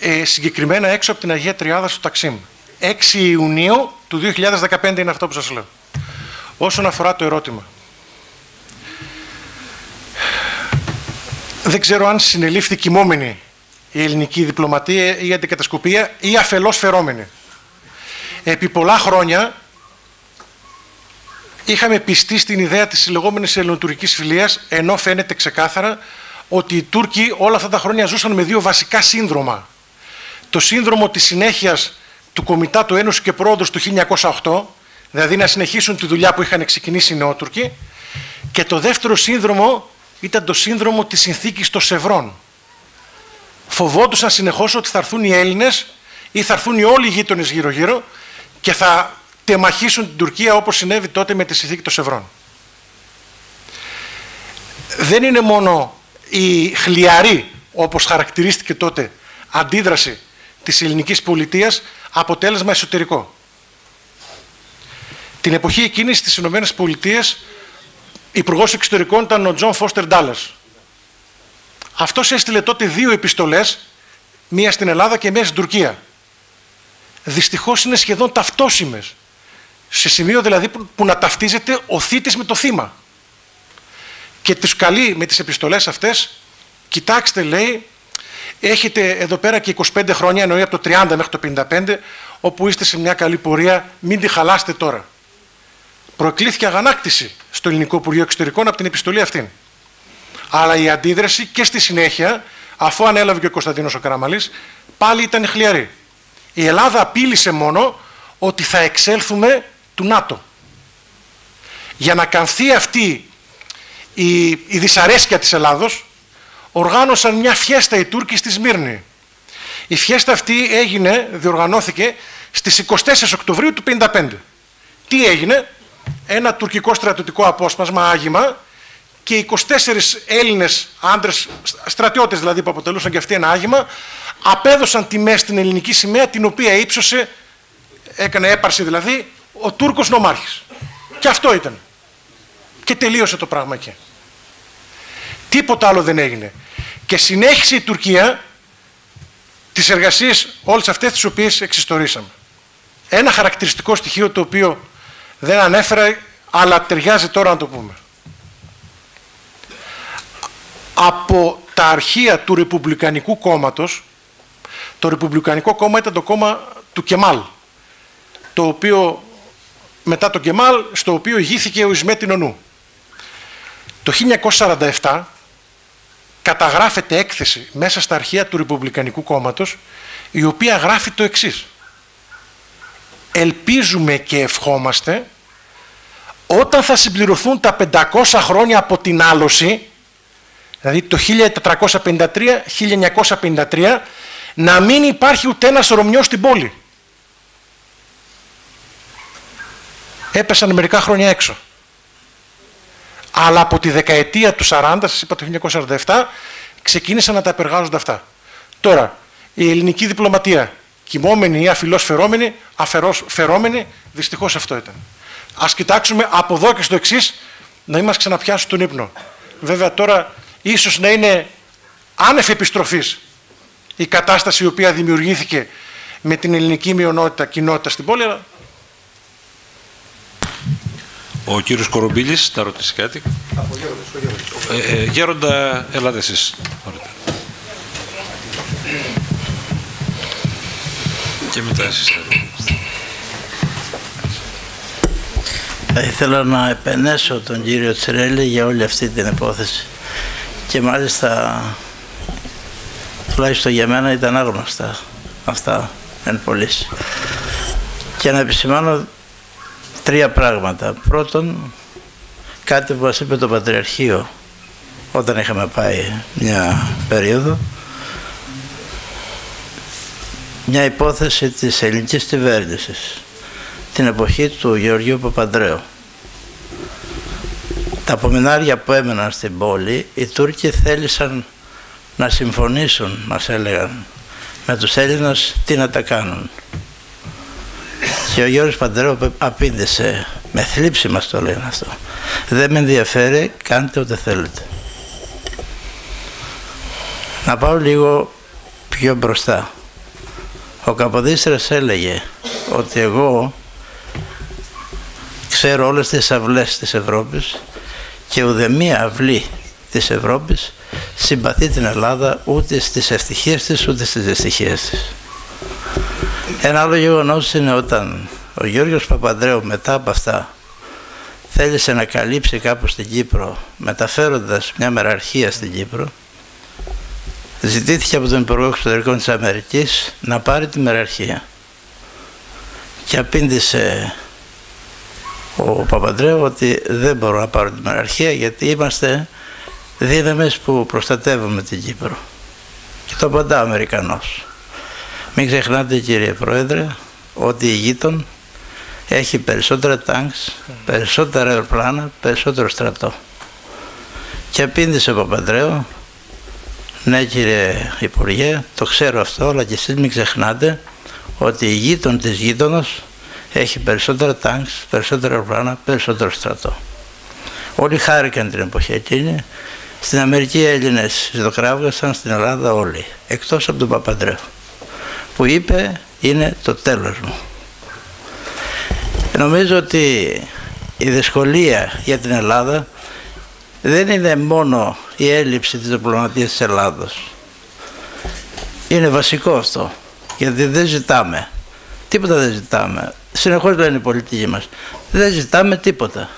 ε, συγκεκριμένα έξω από την Αγία Τριάδα στο Ταξίμ. 6 Ιουνίου του 2015 είναι αυτό που σας λέω. Όσον αφορά το ερώτημα. Δεν ξέρω αν συνελήφθη κοιμόμενη η ελληνική διπλωματία ή η αντικατασκοπία ή αφελώς φερόμενη. Επί πολλά χρόνια είχαμε πιστεί στην ιδέα της λεγόμενης ελληνοτουρκικής φιλίας ενώ φαίνεται ξεκάθαρα ότι οι Τούρκοι όλα αυτά τα χρόνια ζούσαν με δύο βασικά σύνδρομα. Το σύνδρομο της συνέχειας του Κομιτάτου Ένωσης και Πρόοδος του 1908, δηλαδή να συνεχίσουν τη δουλειά που είχαν ξεκινήσει οι Νεότουρκοι, και το δεύτερο σύνδρομο ήταν το σύνδρομο της συνθήκης των Σευρών. Φοβόντουσαν συνεχώς ότι θα έρθουν οι Έλληνες ή θα έρθουν οι όλοι οι γείτονες γύρω-γύρω και θα τεμαχίσουν την Τουρκία όπως συνέβη τότε με τη συνθήκη των Σευρών. Δεν είναι μόνο η χλιαρή, όπως χαρακτηρίστηκε τότε, αντίδραση της ελληνικής πολιτείας αποτέλεσμα εσωτερικό. Την εποχή εκείνη στις Ηνωμένες Πολιτείες υπουργός εξωτερικών ήταν ο Τζον Φώστερ Ντάλες. Αυτός έστειλε τότε δύο επιστολές, μία στην Ελλάδα και μία στην Τουρκία. Δυστυχώς είναι σχεδόν ταυτόσημες. Σε σημείο δηλαδή που να ταυτίζεται ο θύτης με το θύμα. Και τους καλεί με τις επιστολές αυτές, κοιτάξτε λέει, έχετε εδώ πέρα και 25 χρόνια, εννοεί από το 30 μέχρι το 55, όπου είστε σε μια καλή πορεία, μην τη χαλάσετε τώρα. Προεκλήθηκε αγανάκτηση στο Ελληνικό Υπουργείο Εξωτερικών από την επιστολή αυτή. Αλλά η αντίδραση και στη συνέχεια, αφού ανέλαβε και ο Κωνσταντίνος ο Καραμαλής, πάλι ήταν χλιαρή. Η Ελλάδα απείλησε μόνο ότι θα εξέλθουμε του ΝΑΤΟ. Για να κανθεί αυτή η, η δυσαρέσκεια της Ελλάδος, οργάνωσαν μια φιέστα οι Τούρκοι στη Σμύρνη. Η φιέστα αυτή έγινε, διοργανώθηκε στις 24 Οκτωβρίου του 1955. Τι έγινε, ένα τουρκικό στρατιωτικό απόσπασμα, άγημα, και 24 Έλληνες άντρες, στρατιώτες δηλαδή που αποτελούσαν και αυτοί ένα άγημα, απέδωσαν τιμές στην ελληνική σημαία, την οποία ύψωσε, έκανε έπαρση δηλαδή, ο Τούρκος νομάρχης. Και αυτό ήταν. Και τελείωσε το πράγμα εκεί. Τίποτα άλλο δεν έγινε. Και συνέχισε η Τουρκία τις εργασίες όλες αυτές τις οποίες εξιστορήσαμε. Ένα χαρακτηριστικό στοιχείο το οποίο δεν ανέφερα αλλά ταιριάζει τώρα να το πούμε. Από τα αρχεία του Ρεπουμπλικανικού κόμματος το Ρεπουμπλικανικό κόμμα ήταν το κόμμα του Κεμάλ το οποίο μετά το Κεμάλ στο οποίο ηγήθηκε ο Ισμέτιν Ονού. Το 1947 καταγράφεται έκθεση μέσα στα αρχεία του Ρεπουμπλικανικού κόμματος η οποία γράφει το εξής. Ελπίζουμε και ευχόμαστε όταν θα συμπληρωθούν τα 500 χρόνια από την άλωση, δηλαδή το 1453-1953, να μην υπάρχει ούτε ένας Ρωμιός στην πόλη. Έπεσαν μερικά χρόνια έξω. Αλλά από τη δεκαετία του 40, σας είπα το 1947, ξεκίνησαν να τα επεργάζονται αυτά. Τώρα, η ελληνική διπλωματία, κοιμόμενη ή αφιλώς φερόμενη, αφαιρός φερόμενη, δυστυχώς αυτό ήταν. Ας κοιτάξουμε από εδώ και στο εξής να μην μας ξαναπιάσουν τον ύπνο. Βέβαια τώρα ίσως να είναι άνευ επιστροφής η κατάσταση η οποία δημιουργήθηκε με την ελληνική μειονότητα κοινότητα στην πόλη, αλλά ο κύριος Κορομπίλης θα ρωτήσει κάτι. Ε, ε, γέροντα, ελάτε εσείς. Και μετά εσείς. Θα ήθελα να επενέσω τον κύριο Τσρέλη για όλη αυτή την υπόθεση και μάλιστα τουλάχιστον για μένα ήταν άγνωστα αυτά εν πωλής. Και να επισημάνω τρία πράγματα. Πρώτον, κάτι που μας είπε το Πατριαρχείο όταν είχαμε πάει μια περίοδο, μια υπόθεση της ελληνικής κυβέρνησης την εποχή του Γεωργίου Παπανδρέου. Τα απομεινάρια που έμεναν στην πόλη, οι Τούρκοι θέλησαν να συμφωνήσουν, μας έλεγαν, με τους Έλληνες τι να τα κάνουν. Και ο Γιώργος Παντρέου απήντησε, με θλίψη μας το λένε αυτό. Δεν με ενδιαφέρει, κάντε ό,τι θέλετε. Να πάω λίγο πιο μπροστά. Ο Καποδίστρας έλεγε ότι εγώ ξέρω όλες τις αυλές της Ευρώπης και ουδεμία αυλή της Ευρώπης συμπαθεί την Ελλάδα ούτε στις ευτυχίες της ούτε στις δυστυχίες της. Ένα άλλο γεγονός είναι όταν ο Γιώργος Παπανδρέου μετά από αυτά θέλησε να καλύψει κάπου στην Κύπρο μεταφέροντας μια μεραρχία στην Κύπρο ζητήθηκε από τον Υπουργό Εξωτερικών της Αμερικής να πάρει τη μεραρχία. Και απήντησε ο Παπαντρέου ότι δεν μπορώ να πάρω τη μεραρχία γιατί είμαστε δύναμες που προστατεύουμε την Κύπρο. Και το απαντά ο Αμερικανός μην ξεχνάτε κύριε Πρόεδρε ότι η γείτον έχει περισσότερα τάγκς, περισσότερα αεροπλάνα, περισσότερο στρατό. Και απήντησε ο Παπαντρέου, ναι κύριε Υπουργέ, το ξέρω αυτό, αλλά και εσείς μην ξεχνάτε ότι η γείτον της γείτονος έχει περισσότερα τάγκς, περισσότερα αεροπλάνα, περισσότερο στρατό. Όλοι χάρηκαν την εποχή εκείνη. Στην Αμερική οι Έλληνες ζωοκράβγασαν, στην Ελλάδα όλοι, εκτός από τον Παπαντρέου, που είπε είναι το τέλος μου. Νομίζω ότι η δυσκολία για την Ελλάδα δεν είναι μόνο η έλλειψη της διπλωματίας της Ελλάδος. Είναι βασικό αυτό, γιατί δεν ζητάμε. Τίποτα δεν ζητάμε. Συνεχώς λένε οι πολιτικοί μας. Δεν ζητάμε τίποτα.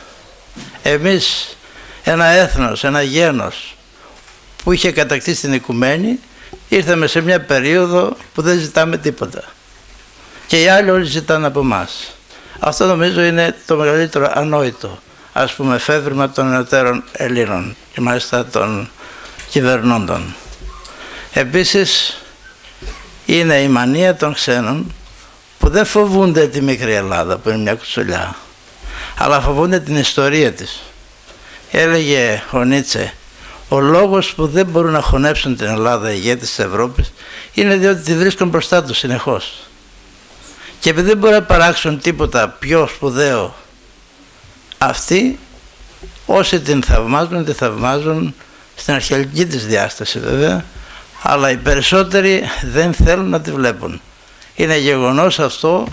Εμείς ένα έθνος, ένα γένος που είχε κατακτήσει την οικουμένη ήρθαμε σε μια περίοδο που δεν ζητάμε τίποτα. Και οι άλλοι όλοι ζητάνε από εμάς. Αυτό νομίζω είναι το μεγαλύτερο ανόητο, ας πούμε, φεύγμα των ενωτέρων Ελλήνων και μάλιστα των κυβερνώντων. Επίσης, είναι η μανία των ξένων που δεν φοβούνται τη μικρή Ελλάδα που είναι μια κουτσουλιά, αλλά φοβούνται την ιστορία της. Έλεγε ο Νίτσε, ο λόγος που δεν μπορούν να χωνέψουν την Ελλάδα οι ηγέτες της Ευρώπης είναι διότι τη βρίσκουν μπροστά τους συνεχώς. Και επειδή δεν μπορεί να παράξουν τίποτα πιο σπουδαίο αυτοί, όσοι την θαυμάζουν, την θαυμάζουν στην αρχαιολογική της διάσταση βέβαια, αλλά οι περισσότεροι δεν θέλουν να τη βλέπουν. Είναι γεγονός αυτό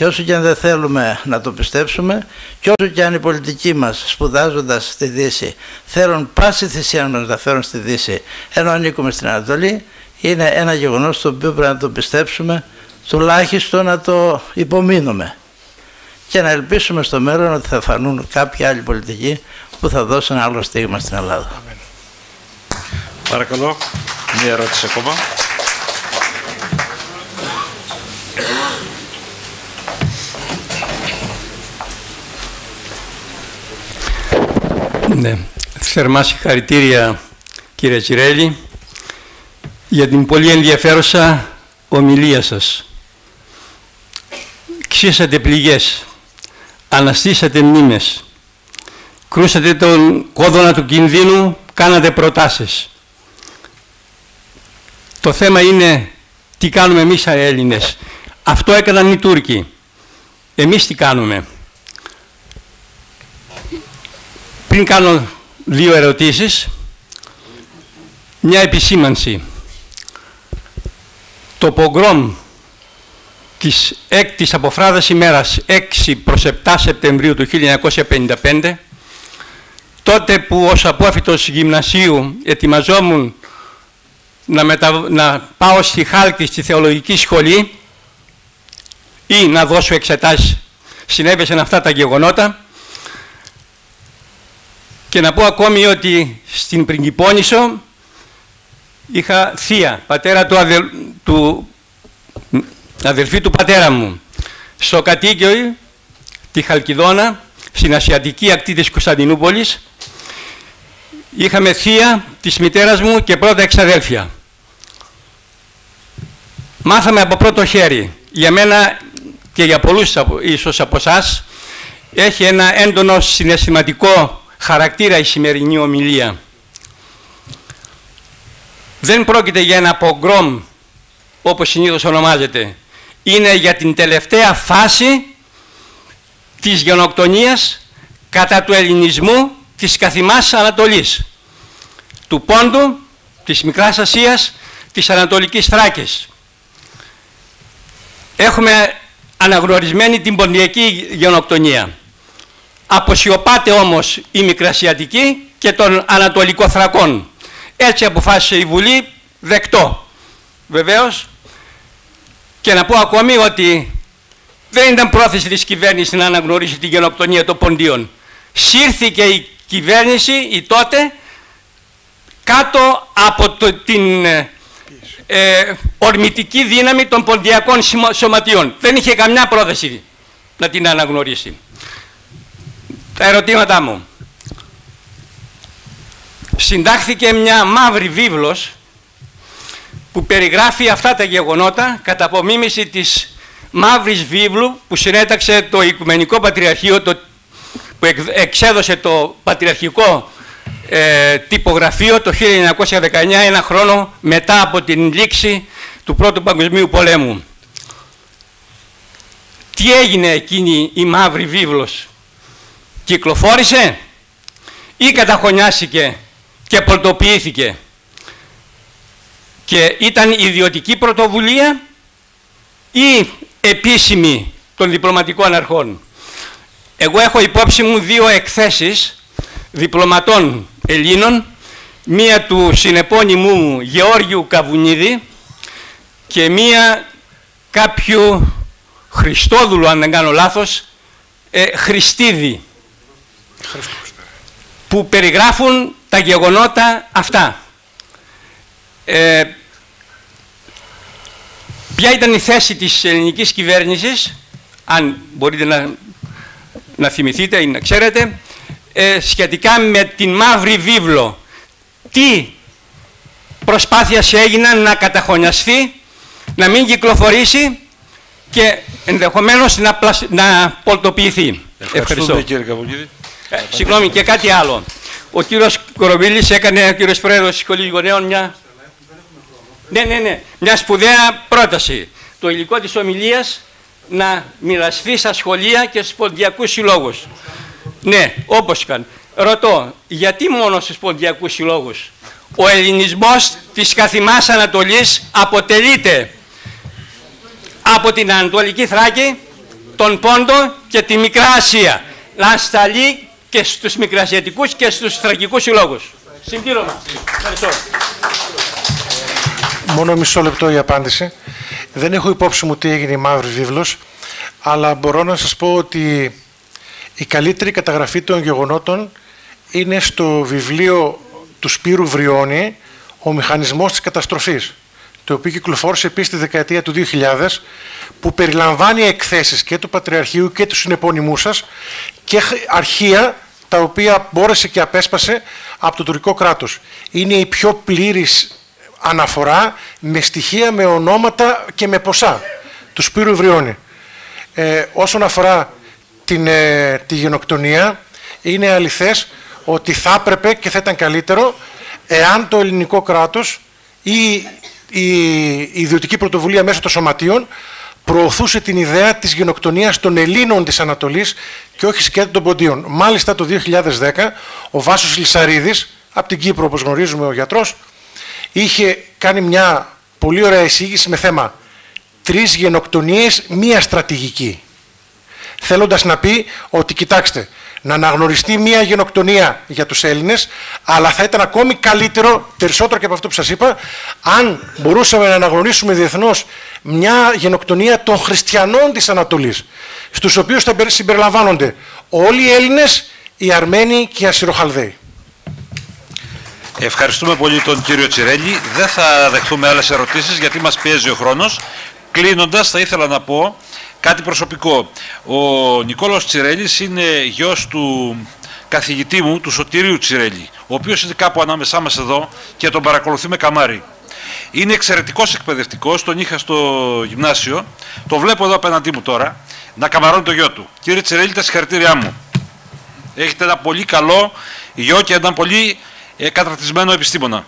και όσο και αν δεν θέλουμε να το πιστέψουμε και όσο και αν οι πολιτικοί μας σπουδάζοντας στη Δύση θέλουν πάση θυσία να μας φέρουν στη Δύση ενώ ανήκουμε στην Ανατολή είναι ένα γεγονός το οποίο πρέπει να το πιστέψουμε τουλάχιστον να το υπομείνουμε και να ελπίσουμε στο μέλλον ότι θα φανούν κάποιοι άλλοι πολιτικοί που θα δώσουν άλλο στίγμα στην Ελλάδα. Παρακαλώ, μία ερώτηση ακόμα. Ναι. Θερμά συγχαρητήρια κύριε Τσιρέλη για την πολύ ενδιαφέρουσα ομιλία σας ξύσατε πληγές, αναστήσατε μνήμες, κρούσατε τον κόδωνα του κινδύνου, κάνατε προτάσεις. Το θέμα είναι τι κάνουμε εμείς οι Έλληνες. Αυτό έκαναν οι Τούρκοι. Εμείς τι κάνουμε; Πριν κάνω δύο ερωτήσεις, μια επισήμανση. Το πογκρόμ της έκτης αποφράδας ημέρας 6 προς 7 Σεπτεμβρίου του 1955 τότε που ως απόφυτος γυμνασίου ετοιμαζόμουν να, να πάω στη Χάλκη στη θεολογική σχολή ή να δώσω εξετάσεις συνέβησαν αυτά τα γεγονότα και να πω ακόμη ότι στην Πριγκυπόνησο είχα θεία, πατέρα του, του αδελφή του πατέρα μου, στο κατοίκιο τη Χαλκιδόνα, στην ασιατική ακτή της Κωνσταντινούπολης, είχαμε θεία της μητέρας μου και πρώτα εξαδέλφια. Μάθαμε από πρώτο χέρι. Για μένα και για πολλούς ίσως από εσάς έχει ένα έντονο συναισθηματικό χαρακτήρα η σημερινή ομιλία. Δεν πρόκειται για ένα πογκρόμ όπως συνήθως ονομάζεται είναι για την τελευταία φάση της γενοκτονίας κατά του ελληνισμού της καθημάς Ανατολής, του Πόντου, της Μικράς Ασίας της Ανατολικής Θράκης. Έχουμε αναγνωρισμένη την ποντιακή γενοκτονία. Αποσιωπάται όμως η Μικρασιατική και των Ανατολικό Θρακών. Έτσι αποφάσισε η Βουλή δεκτό. Βεβαίως και να πω ακόμη ότι δεν ήταν πρόθεση της κυβέρνησης να αναγνωρίσει την γενοκτονία των ποντίων. Σύρθηκε η κυβέρνηση η τότε κάτω από το, την ε, ε, ορμητική δύναμη των ποντιακών σωματιών. Δεν είχε καμιά πρόθεση να την αναγνωρίσει. Τα ερωτήματά μου. Συντάχθηκε μια μαύρη βίβλος που περιγράφει αυτά τα γεγονότα κατά απομίμηση της μαύρης βίβλου που συνέταξε το Οικουμενικό Πατριαρχείο το, που εξέδωσε το Πατριαρχικό ε, τυπογραφείο το 1919, ένα χρόνο μετά από την λήξη του Πρώτου Παγκοσμίου Πολέμου. Τι έγινε εκείνη η μαύρη βίβλος; Κυκλοφόρησε ή καταχωνιάστηκε και πολτοποιήθηκε. Και ήταν ιδιωτική πρωτοβουλία ή επίσημη των διπλωματικών αρχών. Εγώ έχω υπόψη μου δύο εκθέσεις διπλωματών Ελλήνων, μία του συνεπώνυμού μου Γεώργιου Καβουνίδη και μία κάποιου Χριστόδουλου, αν δεν κάνω λάθος, ε, Χριστίδη, που περιγράφουν τα γεγονότα αυτά. Ε, ποια ήταν η θέση της ελληνικής κυβέρνησης, αν μπορείτε να, να θυμηθείτε ή να ξέρετε, ε, σχετικά με την μαύρη βίβλο. Τι προσπάθειες έγιναν να καταχωνιαστεί, να μην κυκλοφορήσει και ενδεχομένως να, πλασ... να πολτοποιηθεί. Ευχαριστώ. κύριε Καβουγίδη. Ε, συγγνώμη και κάτι άλλο. Ο κύριος Κοροβίλης έκανε, ο κύριος Πρόεδρος της Σχολής Γονέων, μια... Ναι, ναι, ναι, μια σπουδαία πρόταση. Το υλικό της ομιλίας να μοιραστεί στα σχολεία και στους ποντιακούς συλλόγους. Ναι, όπως καν. Ρωτώ, γιατί μόνο στους ποντιακούς συλλόγους; Ο ελληνισμός της καθημάς Ανατολής αποτελείται από την Ανατολική Θράκη, τον Πόντο και τη Μικρά Ασία. Να σταλεί και στους Μικρασιατικούς και στους Θρακικούς συλλόγους. Συμπλήρωμα. Ευχαριστώ. Μόνο μισό λεπτό η απάντηση. Δεν έχω υπόψη μου τι έγινε η Μαύρη Βίβλος, αλλά μπορώ να σας πω ότι η καλύτερη καταγραφή των γεγονότων είναι στο βιβλίο του Σπύρου Βριώνη «Ο μηχανισμός της καταστροφής» το οποίο κυκλοφόρησε επίσης τη δεκαετία του 2000 που περιλαμβάνει εκθέσεις και του Πατριαρχείου και του συνεπώνυμού σας και αρχεία τα οποία μπόρεσε και απέσπασε από το τουρκικό κράτος. Είναι η πιο πλήρης αναφορά με στοιχεία, με ονόματα και με ποσά τους Σπύρου Βριώνη. Ε, όσον αφορά την, ε, τη γενοκτονία είναι αληθές ότι θα έπρεπε και θα ήταν καλύτερο εάν το ελληνικό κράτος ή η ιδιωτική πρωτοβουλία μέσω των σωματείων προωθούσε την ιδέα της γενοκτονίας των Ελλήνων της Ανατολής και όχι σκέτη των Ποντίων. Μάλιστα το 2010 ο Βάσος Λισαρίδης, από την Κύπρο όπως γνωρίζουμε ο γιατρός, είχε κάνει μια πολύ ωραία εισήγηση με θέμα τρεις γενοκτονίες, μία στρατηγική θέλοντας να πει ότι κοιτάξτε, να αναγνωριστεί μια γενοκτονία για τους Έλληνες, αλλά θα ήταν ακόμη καλύτερο, περισσότερο και από αυτό που σας είπα, αν μπορούσαμε να αναγνωρίσουμε διεθνώς μια γενοκτονία των χριστιανών της Ανατολής, στους οποίους θα συμπεριλαμβάνονται όλοι οι Έλληνες, οι Αρμένοι και οι Ασυροχαλδαίοι. Ευχαριστούμε πολύ τον κύριο Τσιρέλη. Δεν θα δεχθούμε άλλες ερωτήσεις γιατί μας πιέζει ο χρόνος. Κλείνοντας θα ήθελα να πω Κάτι προσωπικό. Ο Νικόλαος Τσιρέλης είναι γιος του καθηγητή μου, του Σωτηρίου Τσιρέλη, ο οποίος είναι κάπου ανάμεσά μας εδώ και τον παρακολουθεί με καμάρι. Είναι εξαιρετικός εκπαιδευτικός, τον είχα στο γυμνάσιο, το βλέπω εδώ απέναντί μου τώρα, να καμαρώνει το γιο του. Κύριε Τσιρέλη, τα συγχαρητήριά μου. Έχετε ένα πολύ καλό γιο και ένα πολύ ε, καταρτισμένο επιστήμονα.